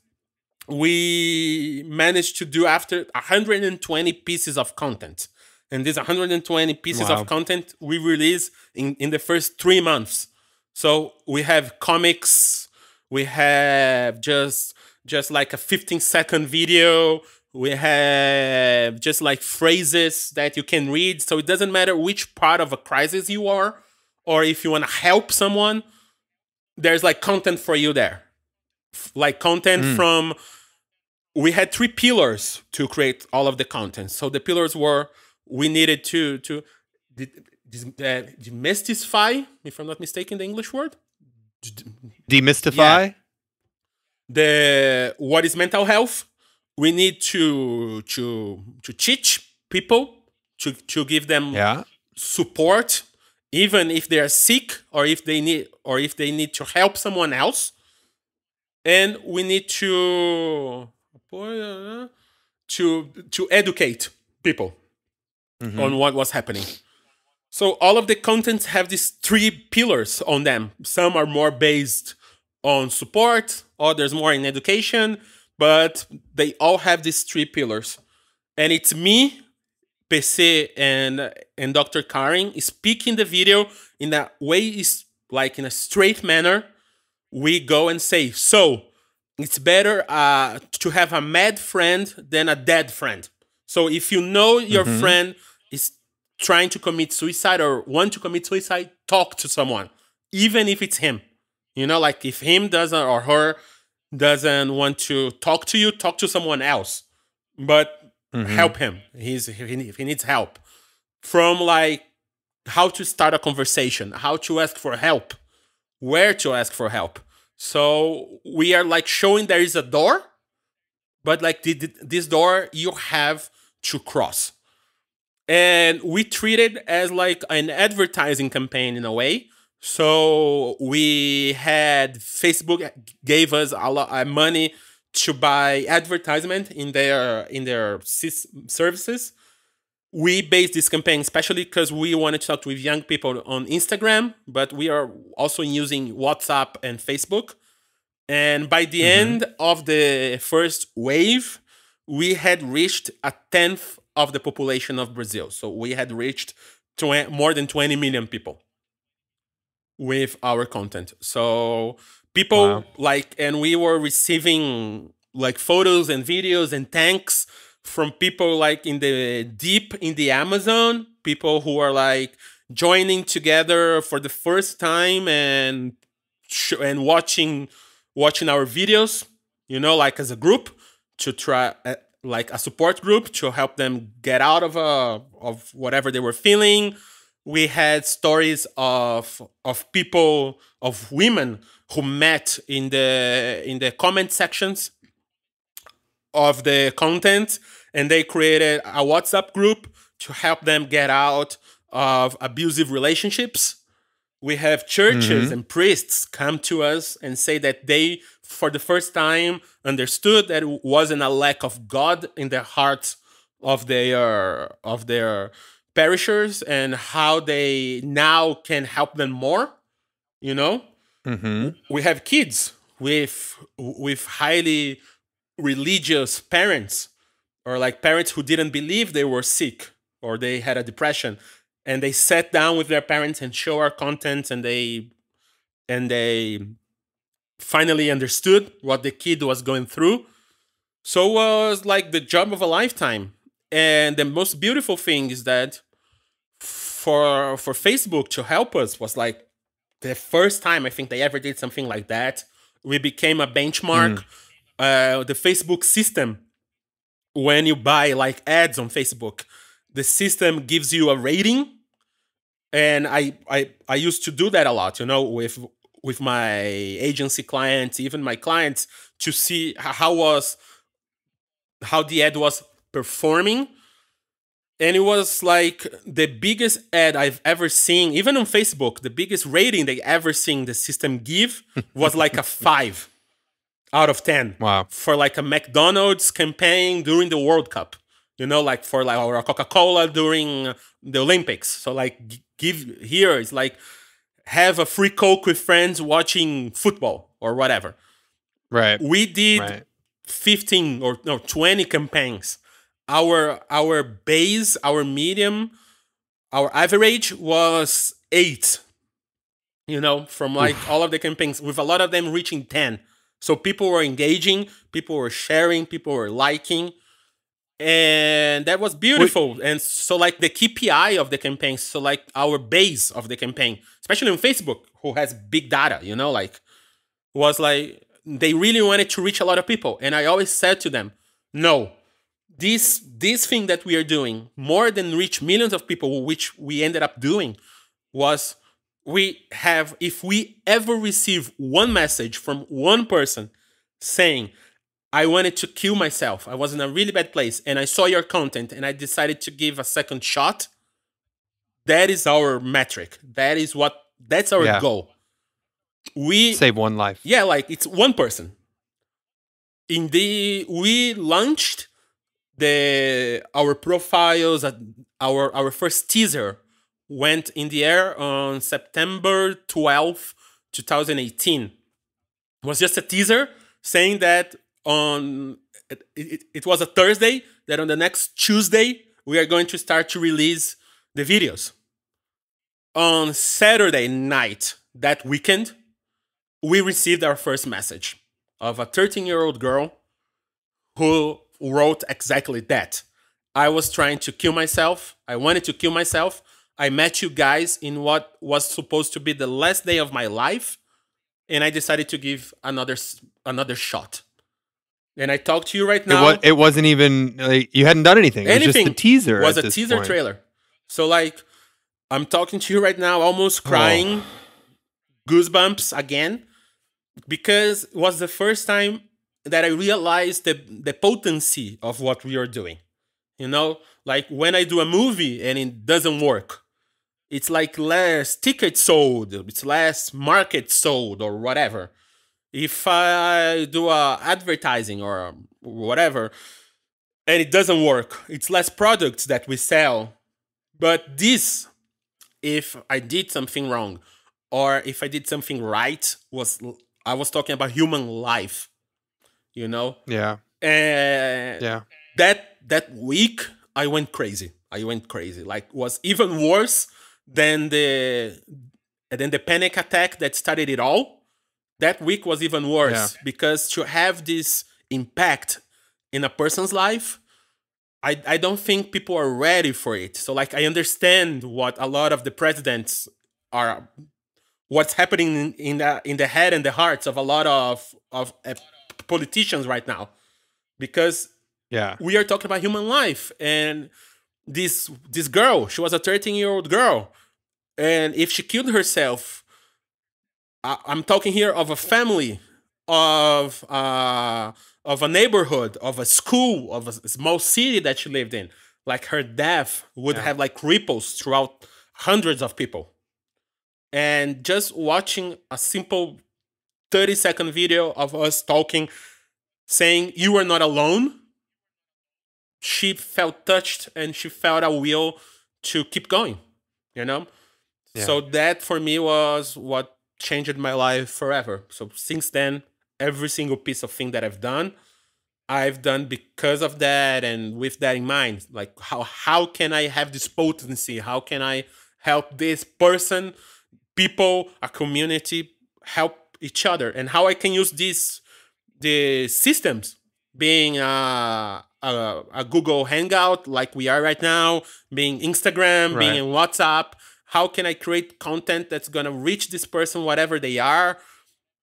we managed to do after 120 pieces of content. And these 120 pieces wow. of content we release in, in the first three months. So we have comics we have just just like a 15 second video. We have just like phrases that you can read. So it doesn't matter which part of a crisis you are or if you want to help someone there's like content for you there. Like content mm. from we had three pillars to create all of the content. So the pillars were we needed to to uh, demystify if i'm not mistaken the english word? Demystify? Yeah. The what is mental health we need to to to teach people to to give them yeah. support even if they are sick or if they need or if they need to help someone else and we need to to to educate people mm-hmm. on what was happening so all of the contents have these three pillars on them some are more based on support others more in education but they all have these three pillars and it's me PC and and Dr. Karin speak in the video in a way is like in a straight manner. We go and say, so it's better uh, to have a mad friend than a dead friend. So if you know your mm-hmm. friend is trying to commit suicide or want to commit suicide, talk to someone, even if it's him. You know, like if him doesn't or her doesn't want to talk to you, talk to someone else. But mm-hmm. help him. He's he, he needs help. From like how to start a conversation, how to ask for help, where to ask for help. So we are like showing there is a door, but like this door you have to cross. And we treat it as like an advertising campaign in a way. So we had Facebook gave us a lot of money to buy advertisement in their in their services we based this campaign especially because we wanted to talk with young people on instagram but we are also using whatsapp and facebook and by the mm-hmm. end of the first wave we had reached a tenth of the population of Brazil. So we had reached more than 20 million people with our content. So people Wow. like, and we were receiving like photos and videos and thanks from people like in the deep in the Amazon, people who are like joining together for the first time and and watching watching our videos, you know, like as a group to try uh, like a support group to help them get out of uh, of whatever they were feeling. We had stories of of people of women who met in the in the comment sections of the content and they created a WhatsApp group to help them get out of abusive relationships. We have churches Mhm. and priests come to us and say that they, for the first time, understood that it wasn't a lack of God in the hearts of their of their perishers and how they now can help them more. You know, hmm we have kids with with highly religious parents or like parents who didn't believe they were sick or they had a depression and they sat down with their parents and show our content and they and they finally understood what the kid was going through. So it was like the job of a lifetime. And the most beautiful thing is that for for facebook to help us was like the first time i think they ever did something like that we became a benchmark uh, the facebook system. When you buy like ads on facebook the system gives you a rating and I, I i used to do that a lot you know with with my agency clients even my clients to see how was how the ad was performing and it was like the biggest ad I've ever seen, even on Facebook. The biggest rating they ever seen the system give was like a five out of ten Wow. for like a McDonald's campaign during the World Cup. You know, like for like or a Coca Cola during the Olympics. So like give here it's like have a free Coke with friends watching football or whatever. Right. We did Right. 15 or no 20 campaigns our our base our medium our average was 8 you know from like all of the campaigns with a lot of them reaching 10 so people were engaging people were sharing people were liking and that was beautiful. And so like the kpi of the campaigns so like our base of the campaign especially on facebook who has big data you know like was like they really wanted to reach a lot of people. And i always said to them no this this thing that we are doing more than reach millions of people which we ended up doing was we have if we ever receive one message from one person saying i wanted to kill myself i was in a really bad place and i saw your content and i decided to give a second shot that is our metric that is what that's our Yeah. goal we Save one life. yeah, like it's one person. In the we launched the our profiles at our our first teaser went in the air on September 12th, 2018. It was just a teaser saying that on it, it, it was a Thursday that on the next Tuesday we are going to start to release the videos. On Saturday night that weekend, we received our first message of a 13 year old girl who wrote exactly that. I was trying to kill myself. I wanted to kill myself. I met you guys in what was supposed to be the last day of my life, and I decided to give another another shot. And I talk to you right It, now. was, it wasn't even like you hadn't done anything. It was Anything just a teaser. was a teaser point. trailer. So like I'm talking to you right now, almost oh. crying, goosebumps again, because it was the first time that I realize the the potency of what we are doing. You know, like when I do a movie and it doesn't work, it's like less tickets sold, it's less market sold or whatever. If I do a advertising or whatever, and it doesn't work. It's less products that we sell. But this, if I did something wrong or if I did something right, was I was talking about human life, you know? Yeah. And Yeah. that that week I went crazy. I went crazy. Like was even worse than the than the panic attack that started it all. That week was even worse because to have this impact in a person's life, I I don't think people are ready for it. So like I understand what a lot of the presidents are what's happening in, in the in the head and the hearts of a lot of of politicians right now because Yeah. we are talking about human life and this this girl she was a 13 year old girl and if she killed herself I, i'm talking here of a family of uh of a neighborhood of a school of a small city that she lived in like her death would Yeah. have like ripples throughout hundreds of people and just watching a simple 30 second video of us talking saying you are not alone. She felt touched and she felt a will to keep going you know? Yeah. so that for me was what changed my life forever. So since then every single piece of thing that i've done i've done because of that and with that in mind. Like how how can i have this potency? How can i help this person people a community help each other and how i can use these the systems being a, a, a google hangout like we are right now being instagram Right. being in whatsapp how can i create content that's gonna reach this person whatever they are?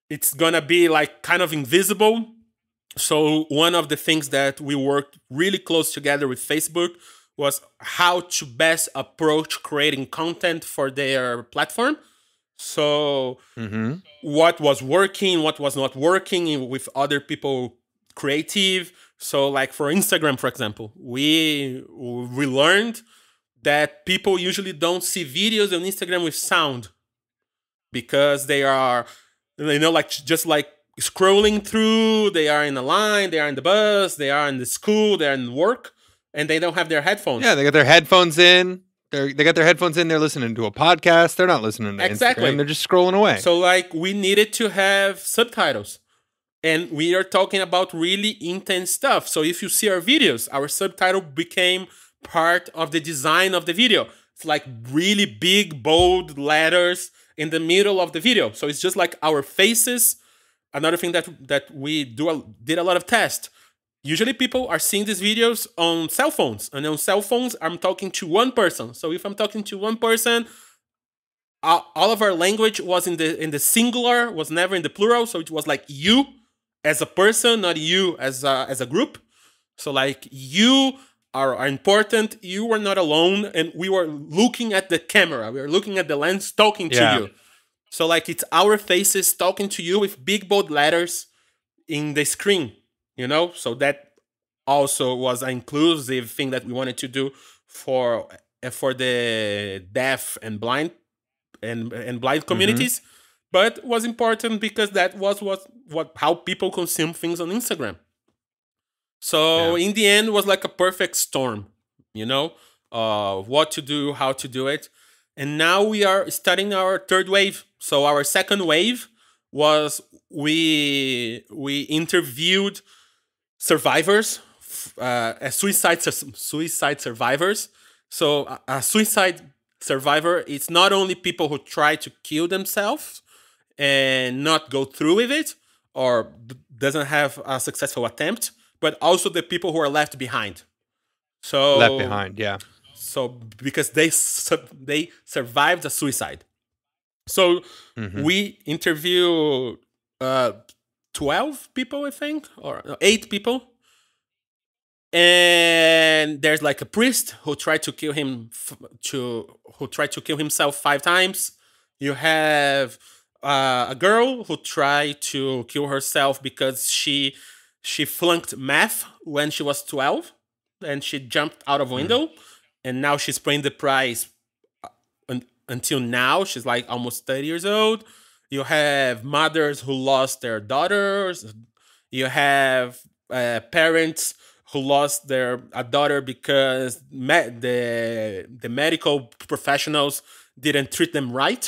It's gonna be like kind of invisible. So one of the things that we worked really close together with facebook was how to best approach creating content for their platform so Mm-hmm. what was working, what was not working with other people creative. So like for Instagram, for example, we we learned that people usually don't see videos on Instagram with sound because they are you know like just like scrolling through, they are in a line, they are in the bus, they are in the school, they're in work, and they don't have their headphones. Yeah, they got their headphones in. They're they got their headphones in. They're listening to a podcast. They're not listening to Exactly. Instagram. They're just scrolling away. So like we needed to have subtitles. And we are talking about really intense stuff. So if you see our videos, our subtitle became part of the design of the video. It's like really big, bold letters in the middle of the video. So it's just like our faces. Another thing that that we do a, did a lot of tests. Usually people are seeing these videos on cell phones. And on cell phones, I'm talking to one person. So if I'm talking to one person, all all of our language was in the in the singular was never in the plural so it was like you as a person not you as a, as a group so like you are, are important you were not alone and we were looking at the camera we were looking at the lens talking to Yeah. you so like it's our faces talking to you with big bold letters in the screen you know? So that also was an inclusive thing that we wanted to do for for the deaf and blind and and blind communities but was important because that was what what how people consume things on instagram. So in the end was like a perfect storm you know uh what to do how to do it. And now we are starting our third wave. So our second wave was we we interviewed survivors uh, suicide suicide survivors so a, suicide survivor is not only people who try to kill themselves and not go through with it or doesn't have a successful attempt but also the people who are left behind so Left behind. Yeah. so because they su- they survived a suicide so Mhm. we interview uh 12 people i think or no, 8 people. And there's like a priest who tried to kill him to who tried to kill himself five times. You have uh, a girl who tried to kill herself because she she flunked math when she was 12 and she jumped out of a window and now she's paying the price uh, un- until now she's like almost 30 years old you have mothers who lost their daughters you have uh, parents who lost their a daughter because me- the the medical professionals didn't treat them right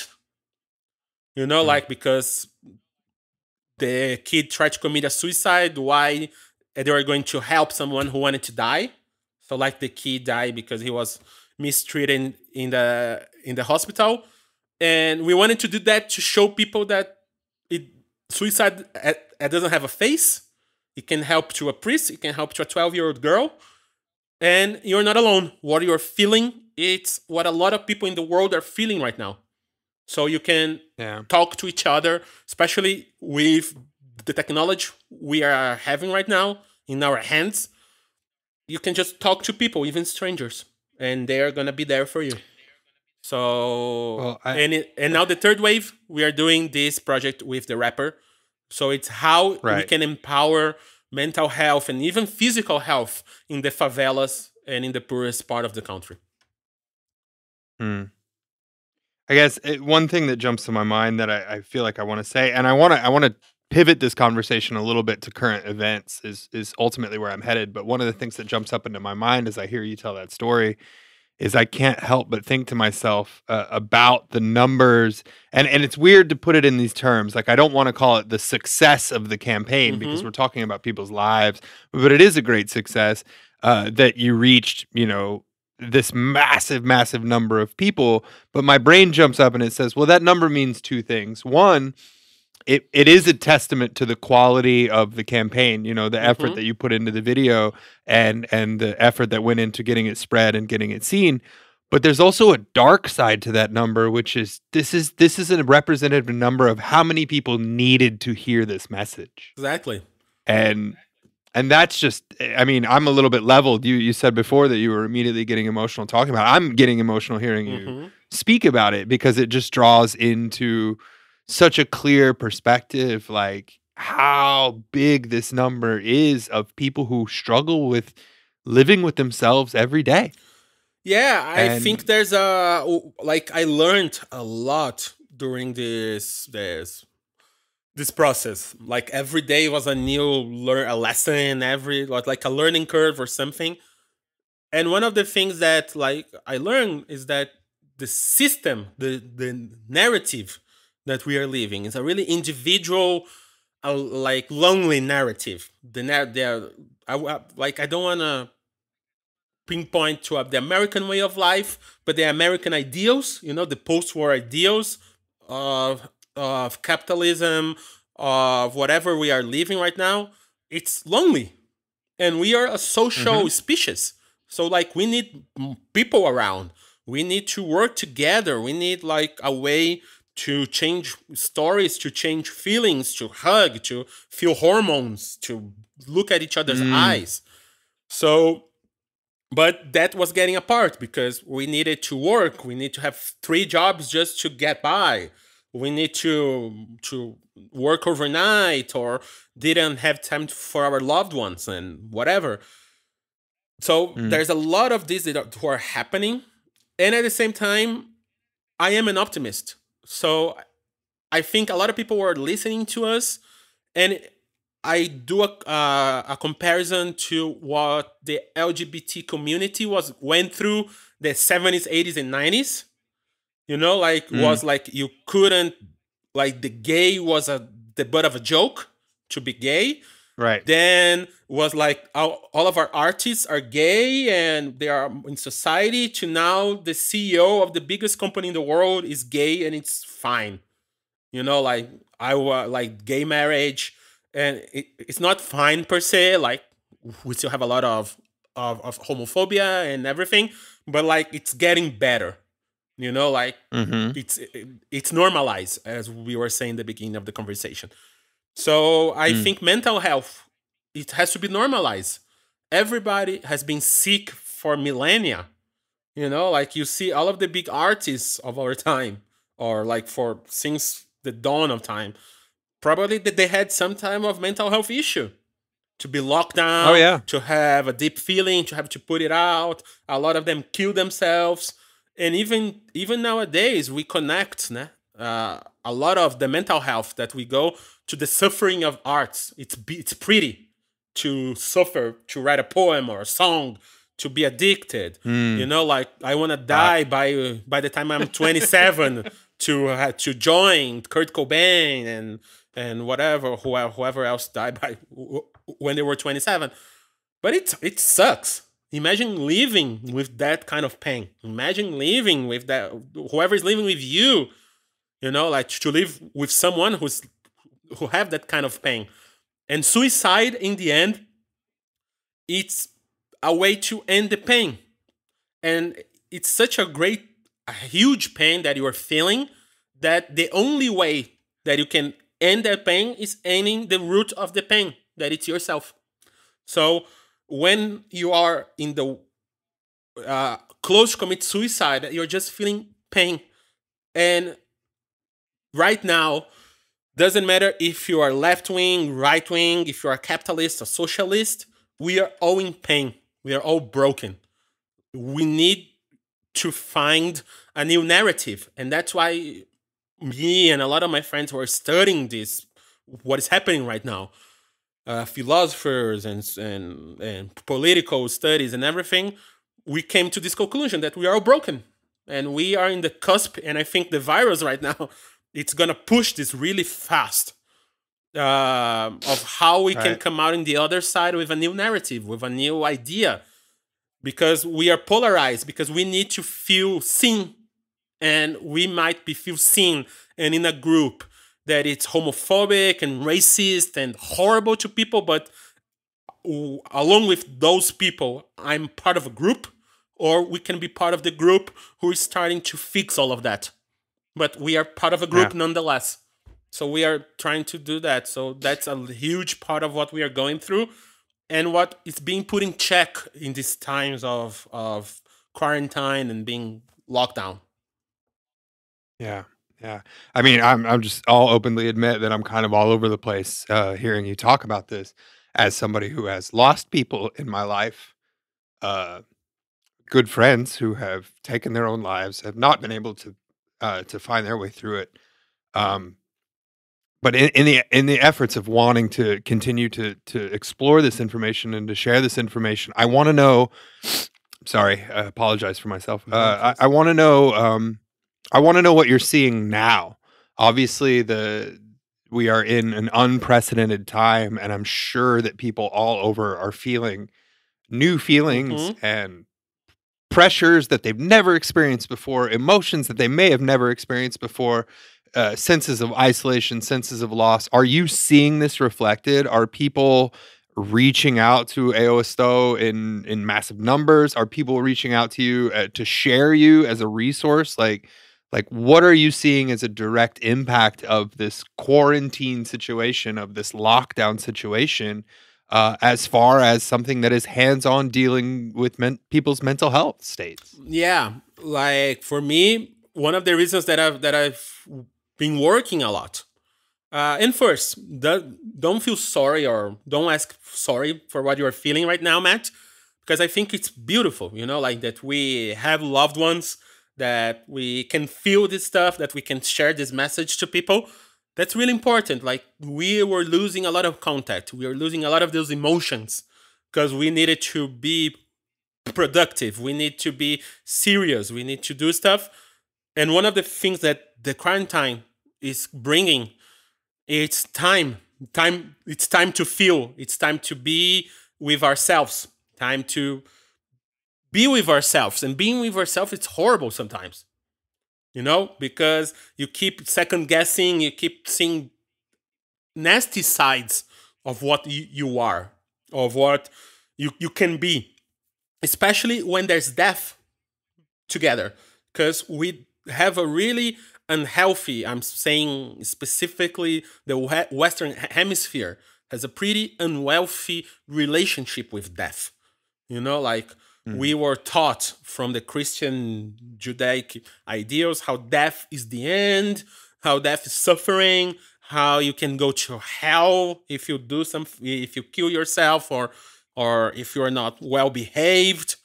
you know Mm. like because the kid tried to commit a suicide why they were going to help someone who wanted to die. So like the kid died because he was mistreated in the in the hospital, and we wanted to do that to show people that it suicide it, it doesn't have a face. It can help to a priest. It can help to a twelve year old girl, and you're not alone. What you're feeling, it's what a lot of people in the world are feeling right now. So you can Yeah. talk to each other, especially with the technology we are having right now in our hands. You can just talk to people, even strangers, and they are gonna be there for you. So Well, I- and it, and now the third wave, we are doing this project with the rapper. So it's how we can empower mental health and even physical health in the favelas and in the poorest part of the country. Hmm. I guess it, one thing that jumps to my mind that I, I feel like I want to say, and I want to I want to pivot this conversation a little bit to current events, is is ultimately where I'm headed. But one of the things that jumps up into my mind as I hear you tell that story is I can't help but think to myself uh, about the numbers, and and it's weird to put it in these terms. Like I don't want to call it the success of the campaign because Mhm. we're talking about people's lives, but it is a great success uh, that you reached. You know this massive, massive number of people. But my brain jumps up and it says, well, that number means two things. One, it, it is a testament to the quality of the campaign, you know, the effort Mhm. that you put into the video and and the effort that went into getting it spread and getting it seen. But there's also a dark side to that number, which is this is this is a representative number of how many people needed to hear this message Exactly. and and that's just i mean i'm a little bit leveled you you said before that you were immediately getting emotional talking about it. i'm getting emotional hearing you Mhm. speak about it because it just draws into such a clear perspective like how big this number is of people who struggle with living with themselves every day Yeah, I And- think there's a like I learned a lot during this this this process. Like every day was a new learn a lesson, every like a learning curve or something. And one of the things that like I learned is that the system, the the narrative that we are living is a really individual, uh, like lonely narrative. The nar- the I, I like I don't want to pinpoint to uh, the American way of life, but the American ideals, you know, the post-war ideals of of capitalism, of whatever we are living right now, it's lonely. And we are a social species. So like we need people around. We need to work together. We need like a way to change stories, to change feelings, to hug, to feel hormones, to look at each other's Mm. eyes. So but that was getting apart because we needed to work we need to have three jobs just to get by we need to to work overnight or didn't have time for our loved ones and whatever so Mm. there's a lot of these that are, are happening and at the same time i am an optimist so i think a lot of people were listening to us and I do a, uh, a comparison to what the LGBT community was went through the 70s, 80s, and 90s. You know, like Mm. was like you couldn't like the gay was a the butt of a joke to be gay. Right Then was like all, all of our artists are gay and they are in society. To now the CEO of the biggest company in the world is gay and it's fine. You know, like I like gay marriage and it, it's not fine per se. Like we still have a lot of, of of homophobia and everything, but like it's getting better. You know, like hmm it's it's normalized as we were saying in the beginning of the conversation. So I Mm. think mental health it has to be normalized. Everybody has been sick for millennia. You know, like you see all of the big artists of our time, or like for since the dawn of time, probably that they had some time of mental health issue. To be locked down, Oh, yeah. to have a deep feeling, to have to put it out. A lot of them kill themselves, and even even nowadays we connect, né? Uh, a lot of the mental health that we go to the suffering of arts. It's it's pretty to suffer, to write a poem or a song, to be addicted. Mm. You know, like I want to die by uh, by the time I'm 27 to uh, to join Kurt Cobain and and whatever whoever else died by when they were 27 but it it sucks imagine living with that kind of pain imagine living with that whoever is living with you you know like to live with someone who's who have that kind of pain. And suicide in the end it's a way to end the pain. And it's such a great a huge pain that you are feeling that the only way that you can end that pain is ending the root of the pain that it's yourself. So when you are in the uh, close to commit suicide you're just feeling pain. And right now doesn't matter if you are left wing right wing if you are a capitalist or socialist we are all in pain. We are all broken. We need to find a new narrative. And that's why me and a lot of my friends who are studying this what is happening right now uh, philosophers and, and and political studies and everything we came to this conclusion that we are all broken. And we are in the cusp and i think the virus right now it's gonna push this really fast uh, of how we can come out in the other side with a new narrative with a new idea. Because we are polarized because we need to feel seen and we might be feel seen and in a group that it's homophobic and racist and horrible to people but along with those people i'm part of a group or we can be part of the group who is starting to fix all of that but we are part of a group yeah. nonetheless so we are trying to do that so that's a huge part of what we are going through and what is being put in check in these times of of quarantine and being locked down. Yeah. Yeah. I mean, I'm I'm just I'll openly admit that I'm kind of all over the place uh hearing you talk about this as somebody who has lost people in my life. Uh good friends who have taken their own lives, have not been able to uh to find their way through it. Um but in, in, the in the efforts of wanting to continue to to explore this information and to share this information, I want to know. Sorry, I apologize for myself. Uh, I, I want to know. Um, I want to know what you're seeing now. Obviously, the we are in an unprecedented time, and I'm sure that people all over are feeling new feelings mm-hmm. and pressures that they've never experienced before, emotions that they may have never experienced before uh, senses of isolation, senses of loss. Are you seeing this reflected? Are people reaching out to Eu Estou in in massive numbers? Are people reaching out to you uh, to share you as a resource? Like, like what are you seeing as a direct impact of this quarantine situation, of this lockdown situation? Uh, as far as something that is hands-on dealing with men- people's mental health states. Yeah, like for me, one of the reasons that I've that I've been working a lot. Uh, and first, don't feel sorry or don't ask sorry for what you're feeling right now, Matt, because I think it's beautiful, you know, like that we have loved ones, that we can feel this stuff, that we can share this message to people. That's really important. Like we were losing a lot of contact, we were losing a lot of those emotions because we needed to be productive, we need to be serious, we need to do stuff. And one of the things that the quarantine is bringing it's time time it's time to feel. It's time to be with ourselves. Time to be with ourselves. And being with ourselves it's horrible sometimes you know because you keep second guessing you keep seeing nasty sides of what you are of what you, you can be especially when there's death together because we have a really unhealthy, I'm saying specifically the Western Hemisphere, has a pretty unwealthy relationship with death. You know, like mm. we were taught from the Christian Judaic ideals how death is the end, how death is suffering, how you can go to hell if you do some if you kill yourself or or if you're not well behaved.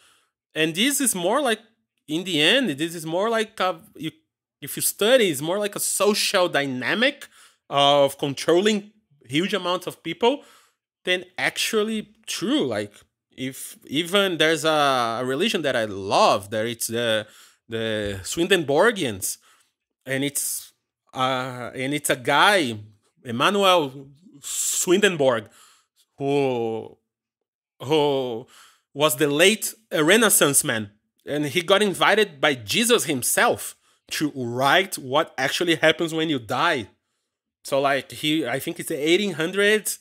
And this is more like in the end, this is more like a, you if you study, it's more like a social dynamic of controlling huge amounts of people than actually true. Like if even there's a, religion that I love, that it's the the Swedenborgians, and it's uh, and it's a guy, Emanuel Swedenborg, who who was the late Renaissance man, and he got invited by Jesus himself to write what actually happens when you die. So like he, I think it's the 1800s.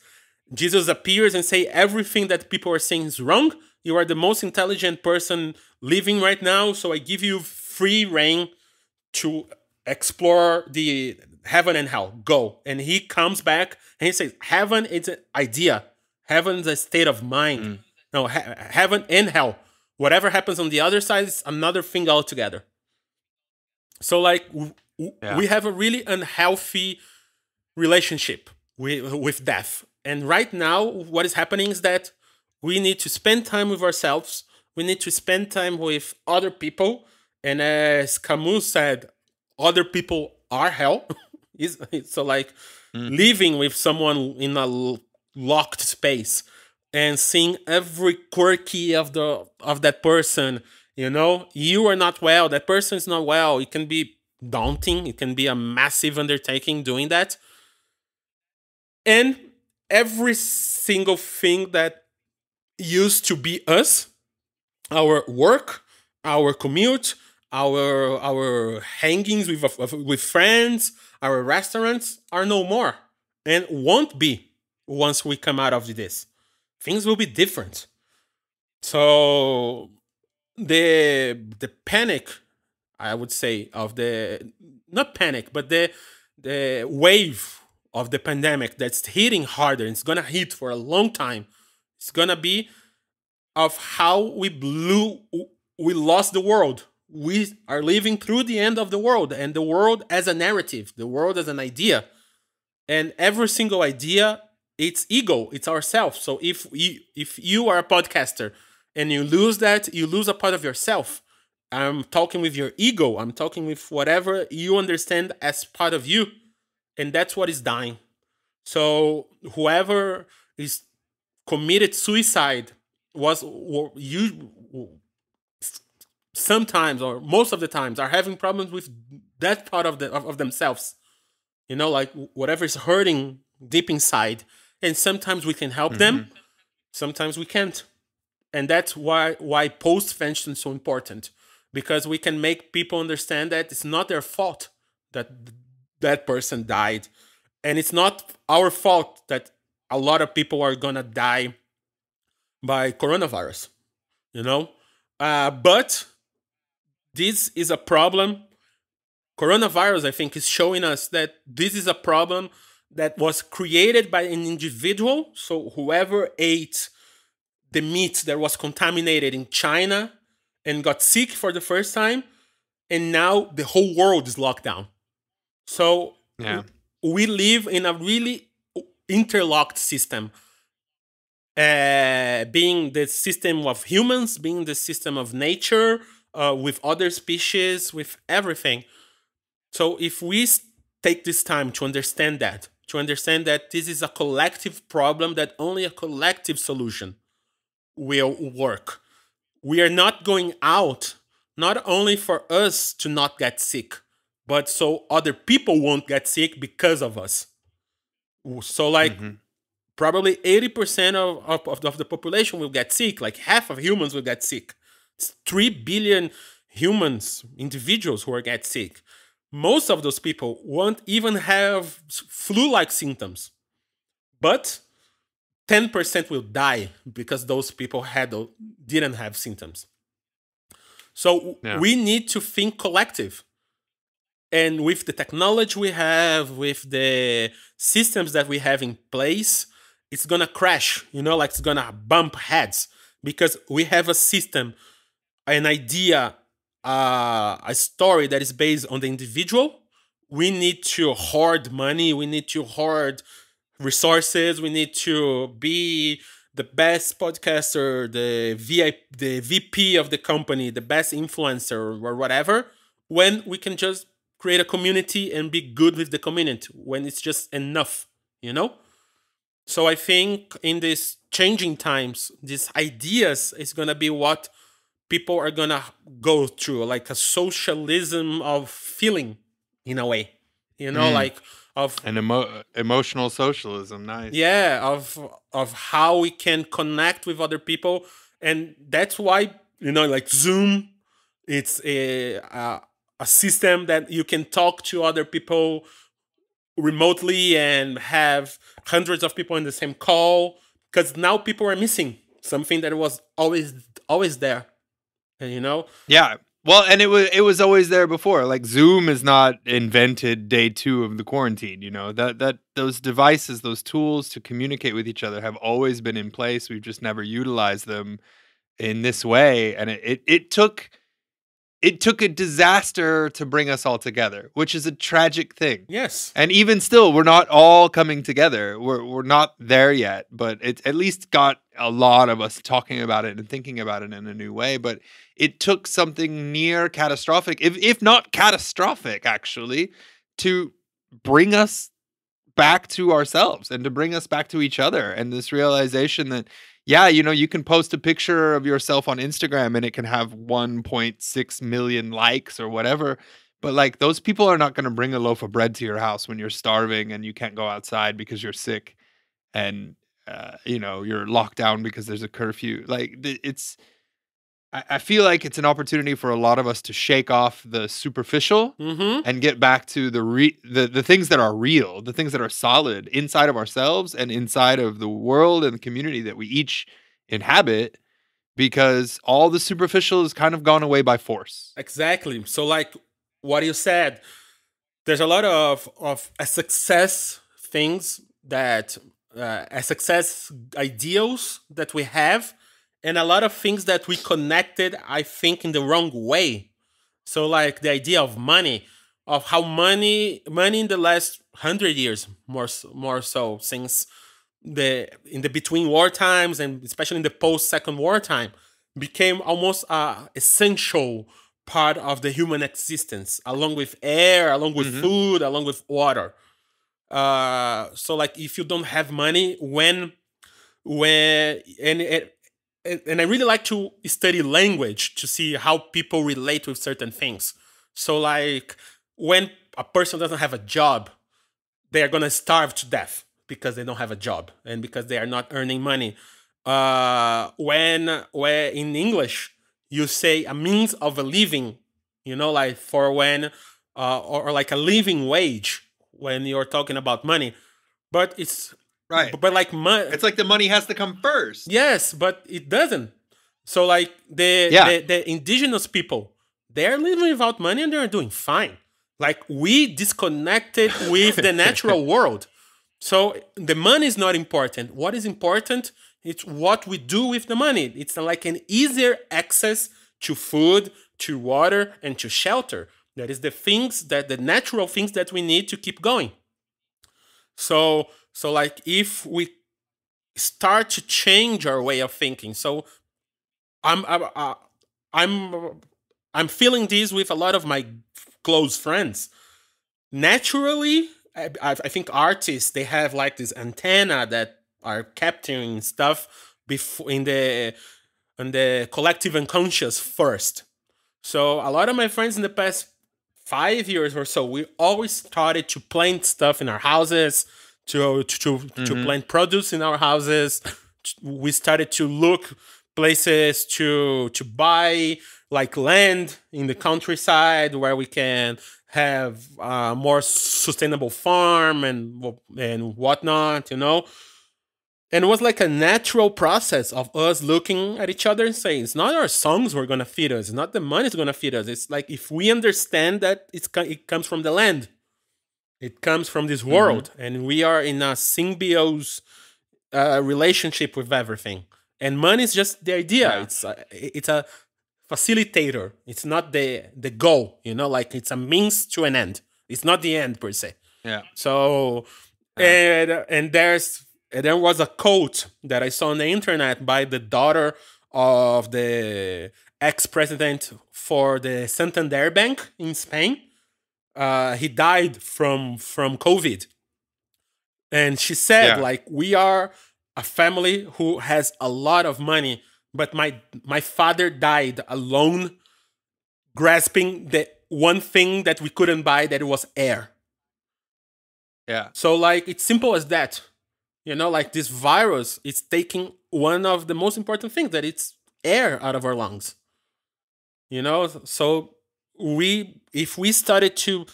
Jesus appears and say everything that people are saying is wrong. You are the most intelligent person living right now, so I give you free reign to explore the heaven and hell. Go. And he comes back and he says, Heaven is an idea. Heaven is a state of mind. Mm. No, heaven and hell. Whatever happens on the other side is another thing altogether. So, like, yeah. we have a really unhealthy relationship with, with death. And right now, what is happening is that we need to spend time with ourselves. We need to spend time with other people. And as Camus said, other people are hell. so like mm. living with someone in a locked space and seeing every quirky of the of that person, you know, you are not well, that person is not well. It can be daunting. It can be a massive undertaking doing that. And every single thing that used to be us, our work, our commute, our our hangings with with friends, our restaurants are no more and won't be once we come out of this. Things will be different. So the the panic, I would say, of the not panic, but the the wave of the pandemic that's hitting harder. It's gonna hit for a long time. It's gonna be of how we blew, we lost the world we are living through the end of the world and the world as a narrative, the world as an idea. And every single idea, it's ego, it's ourself. So if you, if you are a podcaster and you lose that, you lose a part of yourself. I'm talking with your ego. I'm talking with whatever you understand as part of you. And that's what is dying. So whoever is committed suicide was you sometimes or most of the times are having problems with that part of the of, of themselves you know like whatever is hurting deep inside and sometimes we can help mm-hmm. them sometimes we can't and that's why why postvention is so important because we can make people understand that it's not their fault that that person died and it's not our fault that a lot of people are gonna die by coronavirus you know uh, but this is a problem. Coronavirus, I think, is showing us that this is a problem that was created by an individual. So whoever ate the meat that was contaminated in China and got sick for the first time, and now the whole world is locked down. So yeah. we live in a really interlocked system. Uh, being the system of humans, being the system of nature, uh, with other species, with everything. So if we take this time to understand that, to understand that this is a collective problem, that only a collective solution will work. We are not going out not only for us to not get sick, but so other people won't get sick because of us. So, like, mm-hmm. probably 80% of, of, of the population will get sick, like half of humans will get sick. 3 billion humans, individuals who are get sick. Most of those people won't even have flu-like symptoms. But 10% will die because those people had didn't have symptoms. So yeah. we need to think collective. And with the technology we have, with the systems that we have in place, it's gonna crash, you know, like it's gonna bump heads. Because we have a system an idea, uh, a story that is based on the individual, we need to hoard money, we need to hoard resources, we need to be the best podcaster, the VIP, the VP of the company, the best influencer or whatever, when we can just create a community and be good with the community when it's just enough, you know? So I think in these changing times, these ideas is gonna be what people are gonna go through like a socialism of feeling in a way you know Mm. like of an emo- emotional socialism, nice. yeah of of how we can connect with other people and that's why you know like zoom it's a a, a system that you can talk to other people remotely and have hundreds of people in the same call because now people are missing something that was always always there and you know Yeah. Well, and it was it was always there before. Like Zoom is not invented day 2 of the quarantine, you know. That that those devices, those tools to communicate with each other have always been in place. We've just never utilized them in this way and it it, it took it took a disaster to bring us all together, which is a tragic thing. yes And even still, we're not all coming together. We're we're not there yet, but it at least got a lot of us talking about it and thinking about it in a new way. But it took something near catastrophic, if if not catastrophic, actually, to bring us back to ourselves and to bring us back to each other. And this realization that, yeah, you know, you can post a picture of yourself on Instagram and it can have 1.6 million likes or whatever. But like those people are not going to bring a loaf of bread to your house when you're starving and you can't go outside because you're sick and uh, you know you're locked down because there's a curfew. Like it's, I, I feel like it's an opportunity for a lot of us to shake off the superficial mm-hmm and get back to the re- the the things that are real, the things that are solid inside of ourselves and inside of the world and the community that we each inhabit because all the superficial is kind of gone away by force. Exactly. So, like what you said, there's a lot of of a success things that uh, a success ideals that we have, and a lot of things that we connected. I think in the wrong way. So, like the idea of money, of how money money in the last hundred years, more more so since the in the between war times and especially in the post Second War time became almost a essential part of the human existence, along with air, along with Mhm. food, along with water. Uh, so like if you don't have money, when when and it and and I really like to study language to see how people relate with certain things. So like when a person doesn't have a job, they are gonna starve to death because they don't have a job and because they are not earning money. Uh, when where in English you say a means of a living, you know, like for when uh, or, or like a living wage when you're talking about money, but it's Right. but like money. It's like the money has to come first. Yes, but it doesn't. So like the Yeah. the, the indigenous people, they're living without money and they're doing fine. Like we disconnected with the natural world. So the money is not important. What is important? It's what we do with the money. It's like an easier access to food, to water, and to shelter. That is the things that the natural things that we need to keep going. So so like if we start to change our way of thinking. So I'm I'm uh, I'm I'm feeling this with a lot of my close friends. Naturally, I, I think artists they have like this antenna that are capturing stuff before in the in the collective unconscious first. So a lot of my friends in the past five years or so, we always started to plant stuff in our houses, to to to, to plant produce in our houses. We started to look places to to buy like land in the countryside where we can have a more sustainable farm and and whatnot, you know. And it was like a natural process of us looking at each other and saying, it's not our songs who are gonna feed us, it's not the money's gonna feed us. It's like if we understand that it's it comes from the land, it comes from this world, and we are in a symbiosis uh, relationship with everything. And money is just the idea. Yeah. It's a, it's a facilitator. It's not the the goal. You know, like it's a means to an end. It's not the end per se. Yeah. So, and and there's and there was a quote that I saw on the internet by the daughter of the ex-president for the Santander Bank in Spain. Uh, he died from from COVID, and she said, Yeah. like, we are a family who has a lot of money, but my my father died alone, grasping the one thing that we couldn't buy that it was air. Yeah. So like it's simple as that. You know, like this virus is taking one of the most important things that it's air out of our lungs. You know, so we if we started to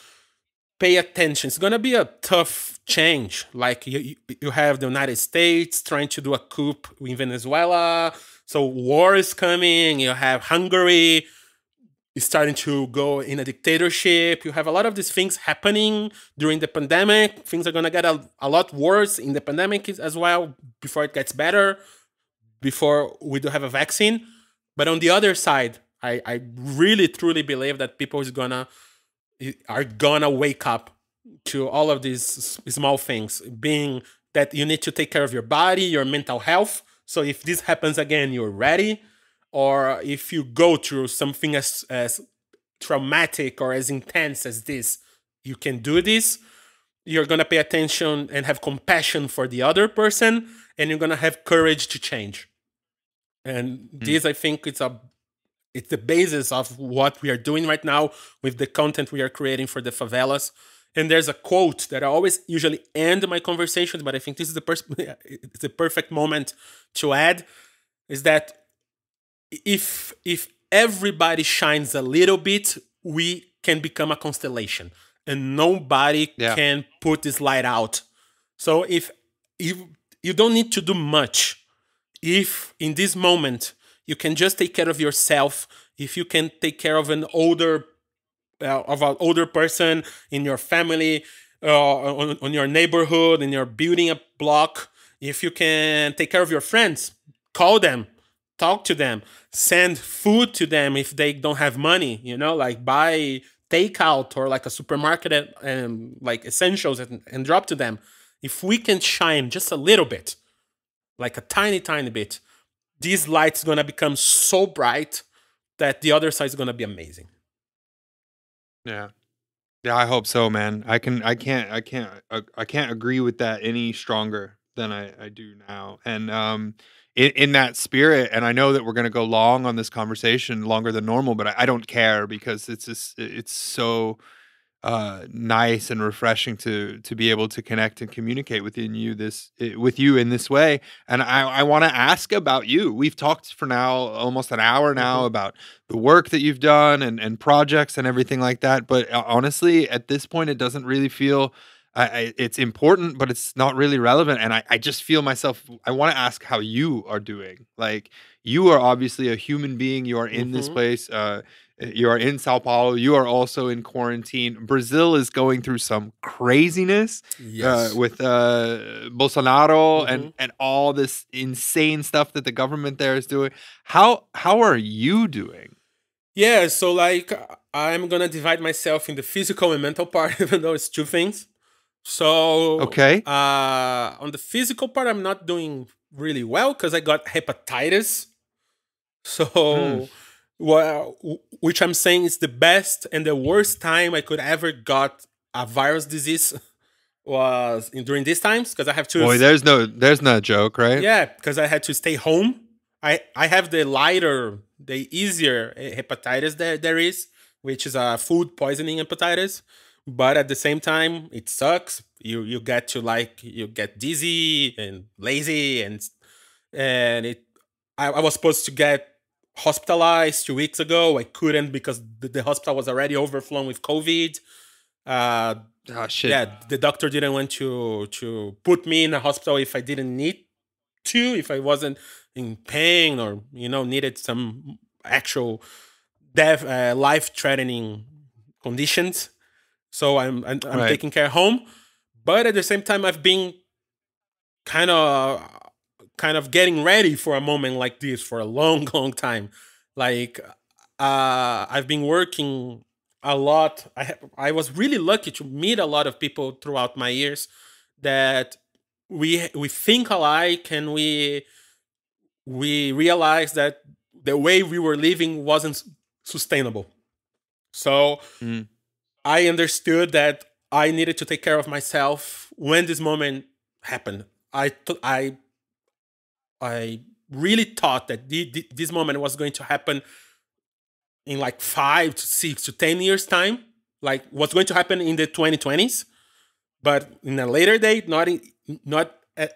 pay attention, it's gonna be a tough change. Like you, you have the United States trying to do a coup in Venezuela, so war is coming. You have Hungary starting to go in a dictatorship. You have a lot of these things happening during the pandemic. Things are gonna get a, a lot worse in the pandemic as well before it gets better, before we do have a vaccine. But on the other side, I, I really truly believe that people is gonna are gonna wake up to all of these small things, being that you need to take care of your body, your mental health. So if this happens again, you're ready or if you go through something as, as traumatic or as intense as this, you can do this. You're to pay attention and have compassion for the other person, and you're to have courage to change. And mm. this, I think, it's a it's the basis of what we are doing right now with the content we are creating for the favelas. And there's a quote that I always usually end my conversations, but I think this is the, pers- it's the perfect moment to add is that if if everybody shines a little bit, we can become a constellation, and nobody yeah. can put this light out. So if if you don't need to do much, if in this moment you can just take care of yourself, if you can take care of an older uh, of an older person in your family, uh, on, on your neighborhood, and you're building a block, if you can take care of your friends, call them, talk to them, send food to them if they don't have money, you know, like buy takeout or like a supermarket and, and like essentials and, and drop to them. If we can shine just a little bit, like a tiny, tiny bit, this light's gonna become so bright that the other side is gonna be amazing. Yeah. Yeah, I hope so, man. I can I can't I can't I can't agree with that any stronger than I, I do now. And um in, in that spirit and i know that we're to go long on this conversation longer than normal but I, I don't care because it's just it's so uh, nice and refreshing to to be able to connect and communicate within you this with you in this way and i i want to ask about you we've talked for now almost an hour now mm-hmm. about the work that you've done and and projects and everything like that but uh, honestly at this point it doesn't really feel I, I, it's important, but it's not really relevant. And I, I just feel myself, I want to ask how you are doing. Like, you are obviously a human being. You are in mm-hmm. this place. Uh, you are in Sao Paulo. You are also in quarantine. Brazil is going through some craziness uh, yes. uh, with uh, Bolsonaro mm-hmm. and, and all this insane stuff that the government there is doing. How how are you doing? Yeah, so like I'm gonna divide myself in the physical and mental part, even though it's two things. So okay, uh, on the physical part, I'm not doing really well because I got hepatitis. So, mm. Well, which I'm saying is the best and the worst time I could ever got a virus disease was in, during these times because I have to. Boy, there's no, there's no joke, right? Yeah, because I had to stay home. I I have the lighter, the easier eh, hepatitis there there is, which is a food poisoning hepatitis but at the same time it sucks you you get to like you get dizzy and lazy and and it I, I was supposed to get hospitalized two weeks ago i couldn't because the, the hospital was already overflown with covid uh oh, shit. yeah the doctor didn't want to to put me in a hospital if i didn't need to if i wasn't in pain or you know needed some actual death uh, life threatening conditions so I'm I'm, I'm right. taking care home, but at the same time I've been kind of kind of getting ready for a moment like this for a long long time. Like uh I've been working a lot. I I was really lucky to meet a lot of people throughout my years that we we think alike and we we realize that the way we were living wasn't sustainable. So mm. I understood that I needed to take care of myself when this moment happened. I I I really thought that this moment was going to happen in like five to six to 10 years' time, like what's going to happen in the 2020s, but in a later date, not in, not, uh,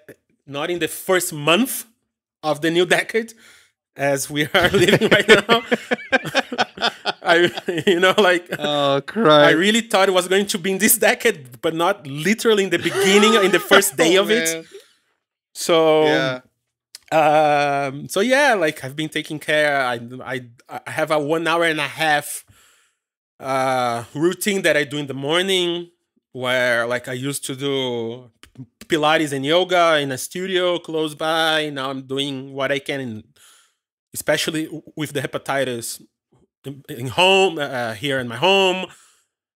not in the first month of the new decade as we are living right now. I, you know, like, oh, Christ. I really thought it was going to be in this decade, but not literally in the beginning, in the first day Oh, of it. So, Yeah. Um, so yeah, like I've been taking care. I I I have a one hour and a half uh routine that I do in the morning where like I used to do Pilates and yoga in a studio close by. Now I'm doing what I can, in, especially with the hepatitis in, home uh, here in my home.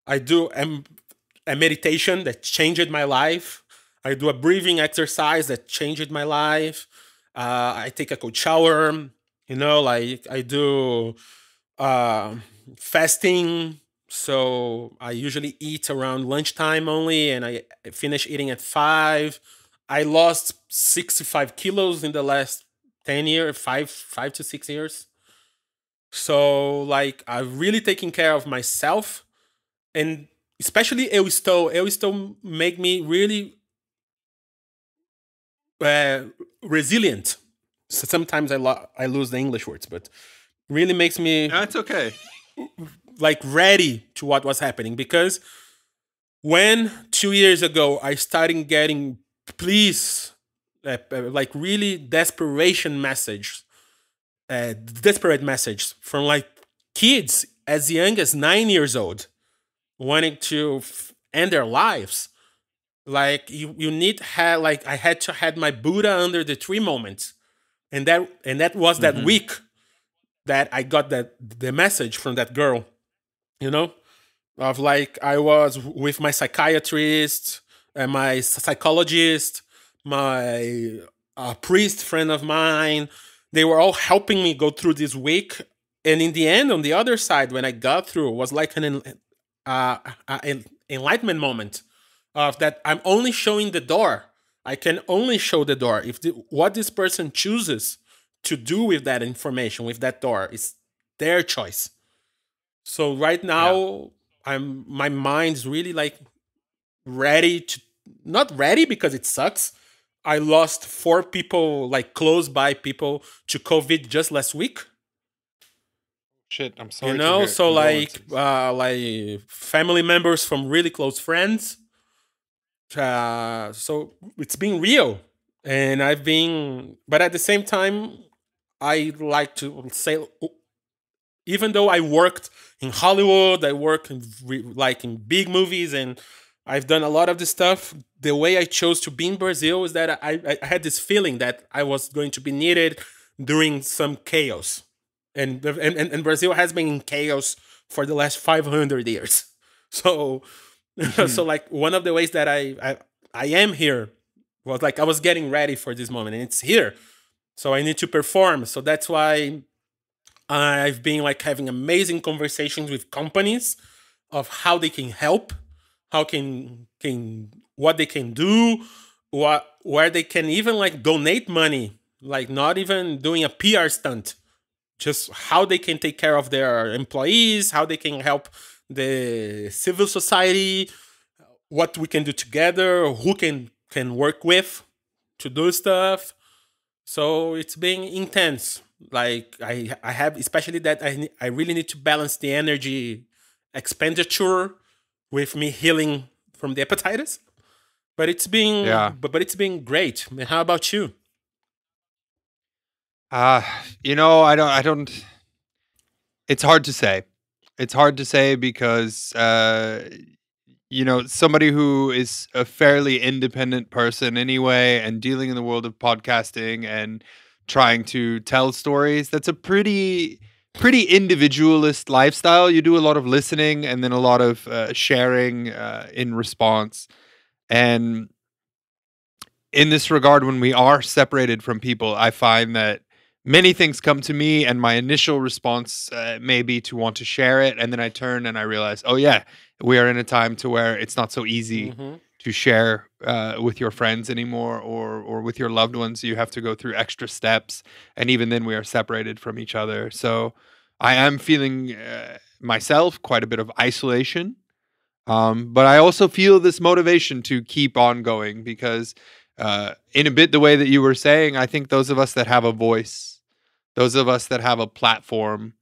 I do um, a meditation that changed my life. I do a breathing exercise that changed my life. Uh, I take a cold shower. You know, like I do uh, fasting. So I usually eat around lunchtime only, and I finish eating at five. I lost sixty-five kilos in the last ten years, five five to six years. So like I've really taken care of myself, and especially. Eu Estou make me really uh, resilient. So sometimes I lo- I lose the English words, but really makes me That's okay. like ready to what was happening because when two years ago I started getting please uh, uh, like really desperation message uh, desperate message from like kids as young as nine years old wanting to end their lives like you you need have like i had to had my buddha under the tree moment and that and that was that Mhm. week that i got that the message from that girl you know? Of like i was with my psychiatrist and my psychologist my uh, priest friend of mine. They were all helping me go through this week. And in the end on the other side when i got through was like an uh, uh, enlightenment moment of that i'm only showing the door. I can only show the door. If the, what this person chooses to do with that information with that door is their choice. So right now i'm my mind's really like ready to not ready because it sucks. I lost four people like close by people to covid just last week. Shit, I'm sorry. you know? so like uh like family members from really close friends uh so it's been real and i've been but at the same time i like to say even though i worked in hollywood i work in like in big movies and i've done a lot of this stuff the way i chose to be in brazil is that i i, had this feeling that i was going to be needed during some chaos and and, and, and Brazil has been in chaos for the last 500 years. So, so like one of the ways that I, I I am here was like I was getting ready for this moment, and it's here. So I need to perform. So that's why I've been like having amazing conversations with companies of how they can help, how can can what they can do, what where they can even like donate money, like not even doing a PR stunt just how they can take care of their employees, how they can help the civil society, what we can do together, who can can work with to do stuff. So it's been intense. Like I I have especially that I I really need to balance the energy expenditure with me healing from the hepatitis. But it's been Yeah. but, but it's been great. I mean, how about you? Uh, you know, I don't I don't it's hard to say. It's hard to say because uh you know, somebody who is a fairly independent person anyway and dealing in the world of podcasting and trying to tell stories, that's a pretty pretty individualist lifestyle. You do a lot of listening and then a lot of uh, sharing uh, in response. And in this regard, when we are separated from people, I find that many things come to me, and my initial response uh, may be to want to share it, and then I turn and I realize, oh yeah, we are in a time to where it's not so easy Mhm. to share uh, with your friends anymore, or or with your loved ones. You have to go through extra steps, and even then, we are separated from each other. So. I am feeling uh, myself quite a bit of isolation. Um, but I also feel this motivation to keep on going because, uh, in a bit the way that you were saying, I think those of us that have a voice, those of us that have a platform,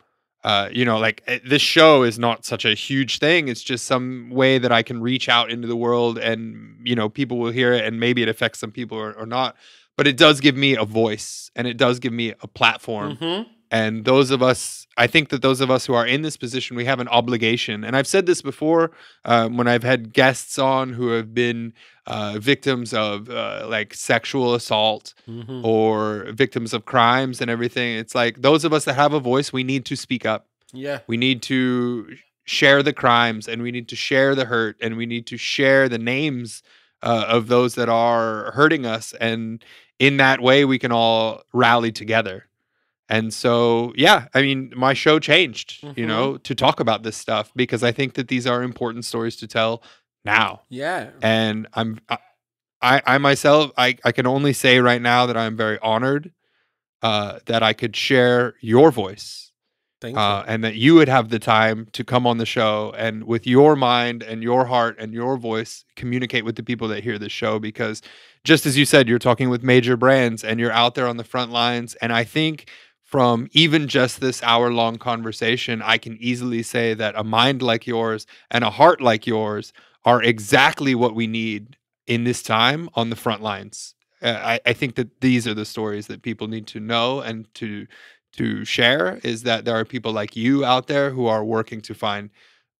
uh, you know, like eh, this show is not such a huge thing. It's just some way that I can reach out into the world and, you know, people will hear it and maybe it affects some people or, or not. But it does give me a voice and it does give me a platform. Mhm. And those of us, I think that those of us who are in this position, we have an obligation. And I've said this before um, when I've had guests on who have been uh, victims of uh, like sexual assault Mhm. or victims of crimes and everything. It's like those of us that have a voice, we need to speak up. Yeah. We need to share the crimes and we need to share the hurt and we need to share the names uh, of those that are hurting us. And in that way, we can all rally together. And so, yeah, I mean, my show changed, you Mhm. know, to talk about this stuff because I think that these are important stories to tell now. Yeah. And I'm, I, I, myself, I, I can only say right now that I'm very honored uh, that I could share your voice Thank uh, and that you would have the time to come on the show and with your mind and your heart and your voice communicate with the people that hear this show because just as you said you're talking with major brands and you're out there on the front lines and i think from even just this hour long conversation i can easily say that a mind like yours and a heart like yours are exactly what we need in this time on the front lines. Uh, I, I think that these are the stories that people need to know and to to share is that there are people like you out there who are working to find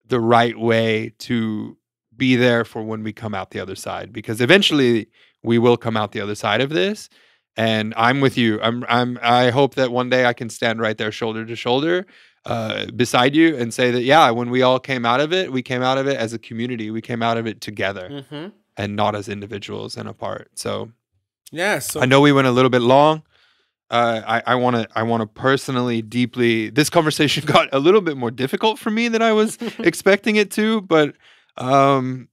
the right way to be there for when we come out the other side because eventually we will come out the other side of this and I'm with you I'm I'm I hope that one day I can stand right there shoulder to shoulder uh, beside you and say that yeah when we all came out of it we came out of it as a community we came out of it together hmm and not as individuals and apart so Yeah. So I know we went a little bit long. Uh, I want to I want to personally deeply. This conversation got a little bit more difficult for me than I was expecting it to, but um,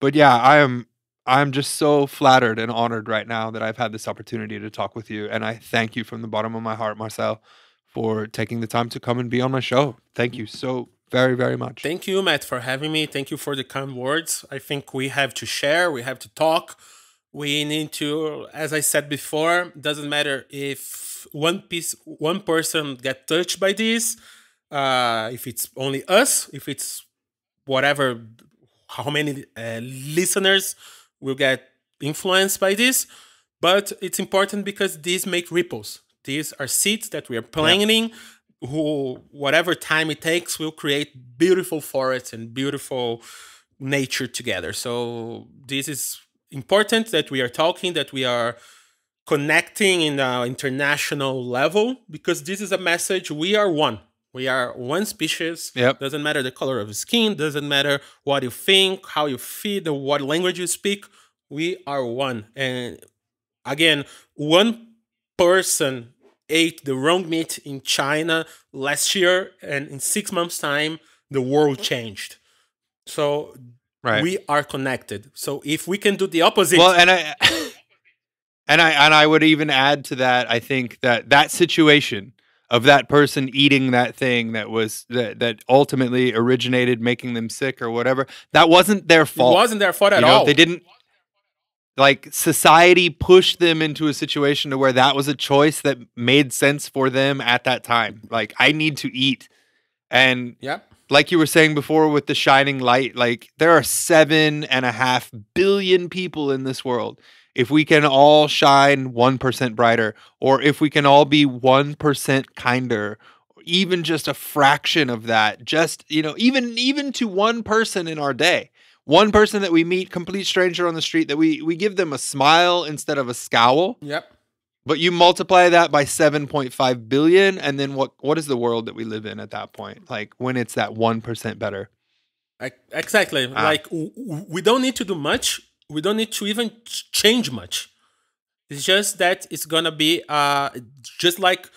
but yeah, I am I'm just so flattered and honored right now that I've had this opportunity to talk with you, and I thank you from the bottom of my heart, Marcel, for taking the time to come and be on my show. Thank you so very very much. Thank you, Matt, for having me. Thank you for the kind words. I think we have to share, we have to talk. We need to, as I said before, doesn't matter if one piece, one person get touched by this, uh, if it's only us, if it's whatever, how many uh, listeners will get influenced by this. But it's important because these make ripples. These are seeds that we are planting who whatever time it takes will create beautiful forests and beautiful nature together so this is important that we are talking that we are connecting in an international level because this is a message we are one we are one species Yep. doesn't matter the color of skin doesn't matter what you think how you feed or what language you speak we are one and again one person ate the wrong meat in China last year, and in six months' time, the world changed. So Right. we are connected. So if we can do the opposite, Well, and I and I and I would even add to that. I think that that situation of that person eating that thing that was that that ultimately originated making them sick or whatever, that wasn't their fault. it wasn't their fault at you know, all. they didn't like society pushed them into a situation to where that was a choice that made sense for them at that time. Like I need to eat, and Yeah. like you were saying before with the shining light, like there are seven and a half billion people in this world. If we can all shine 1% brighter, or if we can all be 1% kinder, even just a fraction of that, just, you know, even, even to one person in our day, one person that we meet, complete stranger on the street, that we, we give them a smile instead of a scowl, Yep. but you multiply that by 7.5 billion. And then what, what is the world that we live in at that point? Like when it's that 1% better. I- Exactly. Ah. Like we don't need to do much. We don't need to even change much. It's just that it's gonna be uh, just like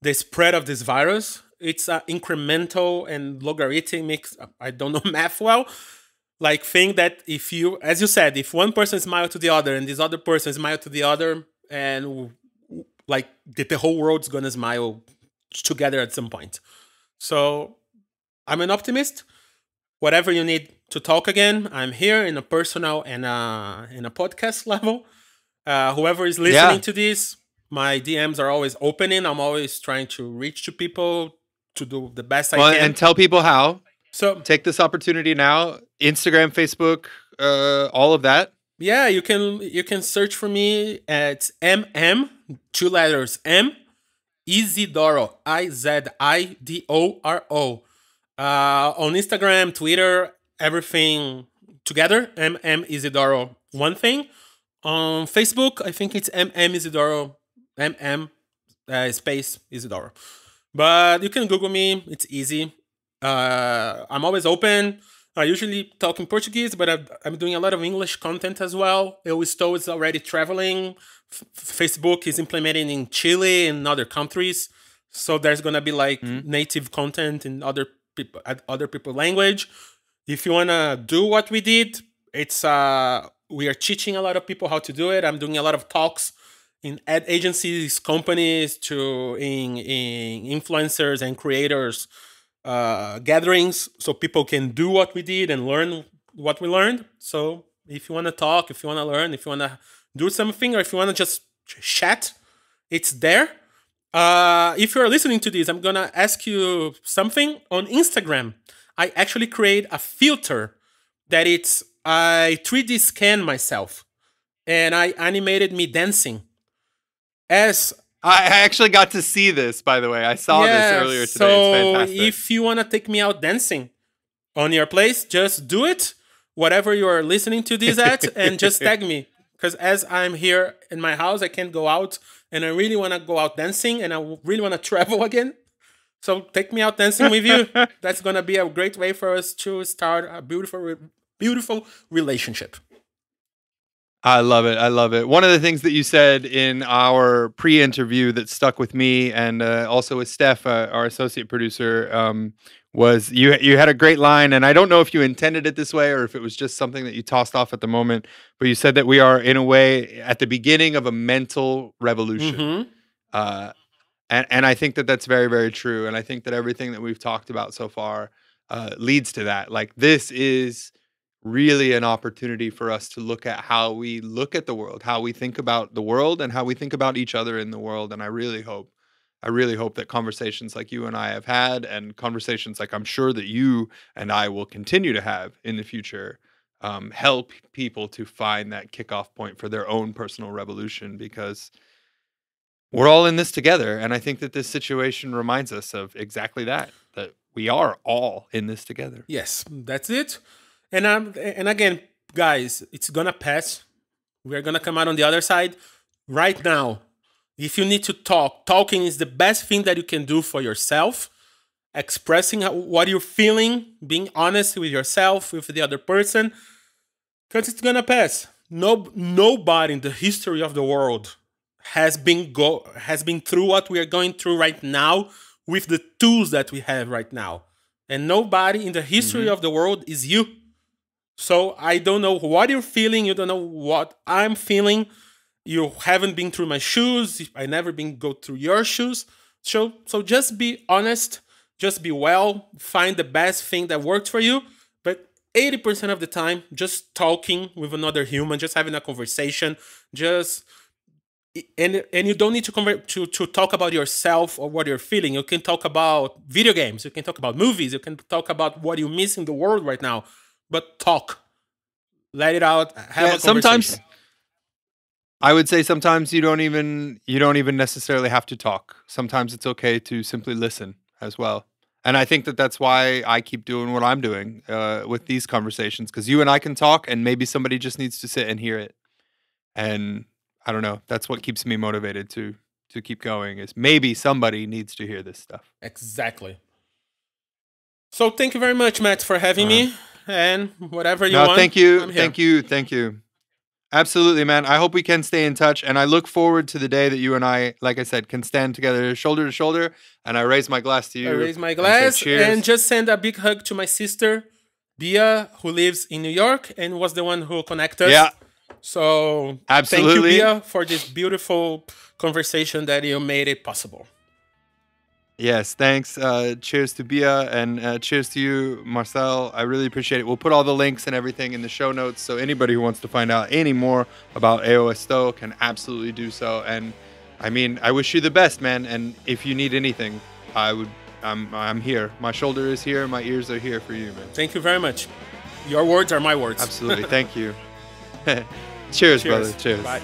the spread of this virus. It's uh, incremental and logarithmic. I don't know math well. Like thing that if you, as you said, if one person smile to the other and this other person smile to the other, and like the, the whole world's gonna smile together at some point. So I'm an optimist. Whatever you need to talk again, I'm here in a personal and uh, in a podcast level. Uh, whoever is listening yeah. to this, my DMs are always opening. I'm always trying to reach to people to do the best well, I can. And tell people how. So take this opportunity now. Instagram, Facebook, uh, all of that. Yeah, you can you can search for me at MM, two letters M, Izidoro, I Z I D O R O. Uh, on Instagram, Twitter, everything together. MM Izidoro, one thing. On Facebook, I think it's MM Izidoro, MM uh, space Izidoro. But you can Google me, it's easy. Uh, I'm always open. I usually talk in Portuguese, but i am doing a lot of English content as well. Eu estou is already traveling. F Facebook is implementing in Chile and other countries. So there's gonna be like mm. native content in other people, other people language. If you wanna do what we did, it's uh we are teaching a lot of people how to do it. I'm doing a lot of talks in ad agencies, companies, to in in influencers and creators uh, gatherings so people can do what we did and learn what we learned. So if you want to talk, if you want to learn, if you want to do something, or if you want to just chat, it's there. Uh, if you're listening to this, I'm gonna ask you something on Instagram. I actually create a filter that it's I 3D scan myself and I animated me dancing as I actually got to see this, by the way. I saw yeah, this earlier today. So if you want to take me out dancing on your place, just do it. Whatever you are listening to this at, and just tag me. Because as I'm here in my house, I can't go out, and I really want to go out dancing, and I really want to travel again. So take me out dancing with you. That's gonna be a great way for us to start a beautiful, beautiful relationship. I love it. I love it. One of the things that you said in our pre-interview that stuck with me, and uh, also with Steph, uh, our associate producer, um, was you. You had a great line, and I don't know if you intended it this way or if it was just something that you tossed off at the moment. But you said that we are, in a way, at the beginning of a mental revolution. Mm-hmm. Uh, and and I think that that's very very true. And I think that everything that we've talked about so far uh, leads to that. Like this is really an opportunity for us to look at how we look at the world, how we think about the world, and how we think about each other in the world. And I really hope, I really hope that conversations like you and I have had, and conversations like I'm sure that you and I will continue to have in the future, um, help people to find that kickoff point for their own personal revolution because we're all in this together. And I think that this situation reminds us of exactly that, that we are all in this together. Yes, that's it. And um, and again, guys, it's gonna pass. We're gonna come out on the other side. Right now, if you need to talk, talking is the best thing that you can do for yourself. Expressing what you're feeling, being honest with yourself, with the other person, because it's gonna pass. No, nobody in the history of the world has been go has been through what we are going through right now with the tools that we have right now. And nobody in the history mm-hmm. of the world is you. So I don't know what you're feeling. You don't know what I'm feeling. You haven't been through my shoes. I never been go through your shoes. So so just be honest. Just be well. Find the best thing that works for you. But 80% of the time, just talking with another human, just having a conversation, just and and you don't need to convert to to talk about yourself or what you're feeling. You can talk about video games. You can talk about movies. You can talk about what you miss in the world right now but talk. Let it out. Have yeah, a sometimes I would say sometimes you don't even you don't even necessarily have to talk. Sometimes it's okay to simply listen as well. And I think that that's why I keep doing what I'm doing uh, with these conversations because you and I can talk, and maybe somebody just needs to sit and hear it. And I don't know. That's what keeps me motivated to to keep going. Is maybe somebody needs to hear this stuff. Exactly. So thank you very much, Matt, for having uh, me and whatever you no, want. Thank you. Thank you. Thank you. Absolutely, man. I hope we can stay in touch. And I look forward to the day that you and I, like I said, can stand together shoulder to shoulder. And I raise my glass to you. I raise my glass and, and just send a big hug to my sister, Bia, who lives in New York and was the one who connected us. Yeah. So absolutely. thank you, Bia, for this beautiful conversation that you made it possible. Yes, thanks. Uh, cheers to Bia and uh, cheers to you, Marcel. I really appreciate it. We'll put all the links and everything in the show notes, so anybody who wants to find out any more about Eu Estou can absolutely do so. And I mean, I wish you the best, man. And if you need anything, I would. I'm I'm here. My shoulder is here. My ears are here for you, man. Thank you very much. Your words are my words. Absolutely. Thank you. Cheers, Cheers. brother. Cheers. Bye.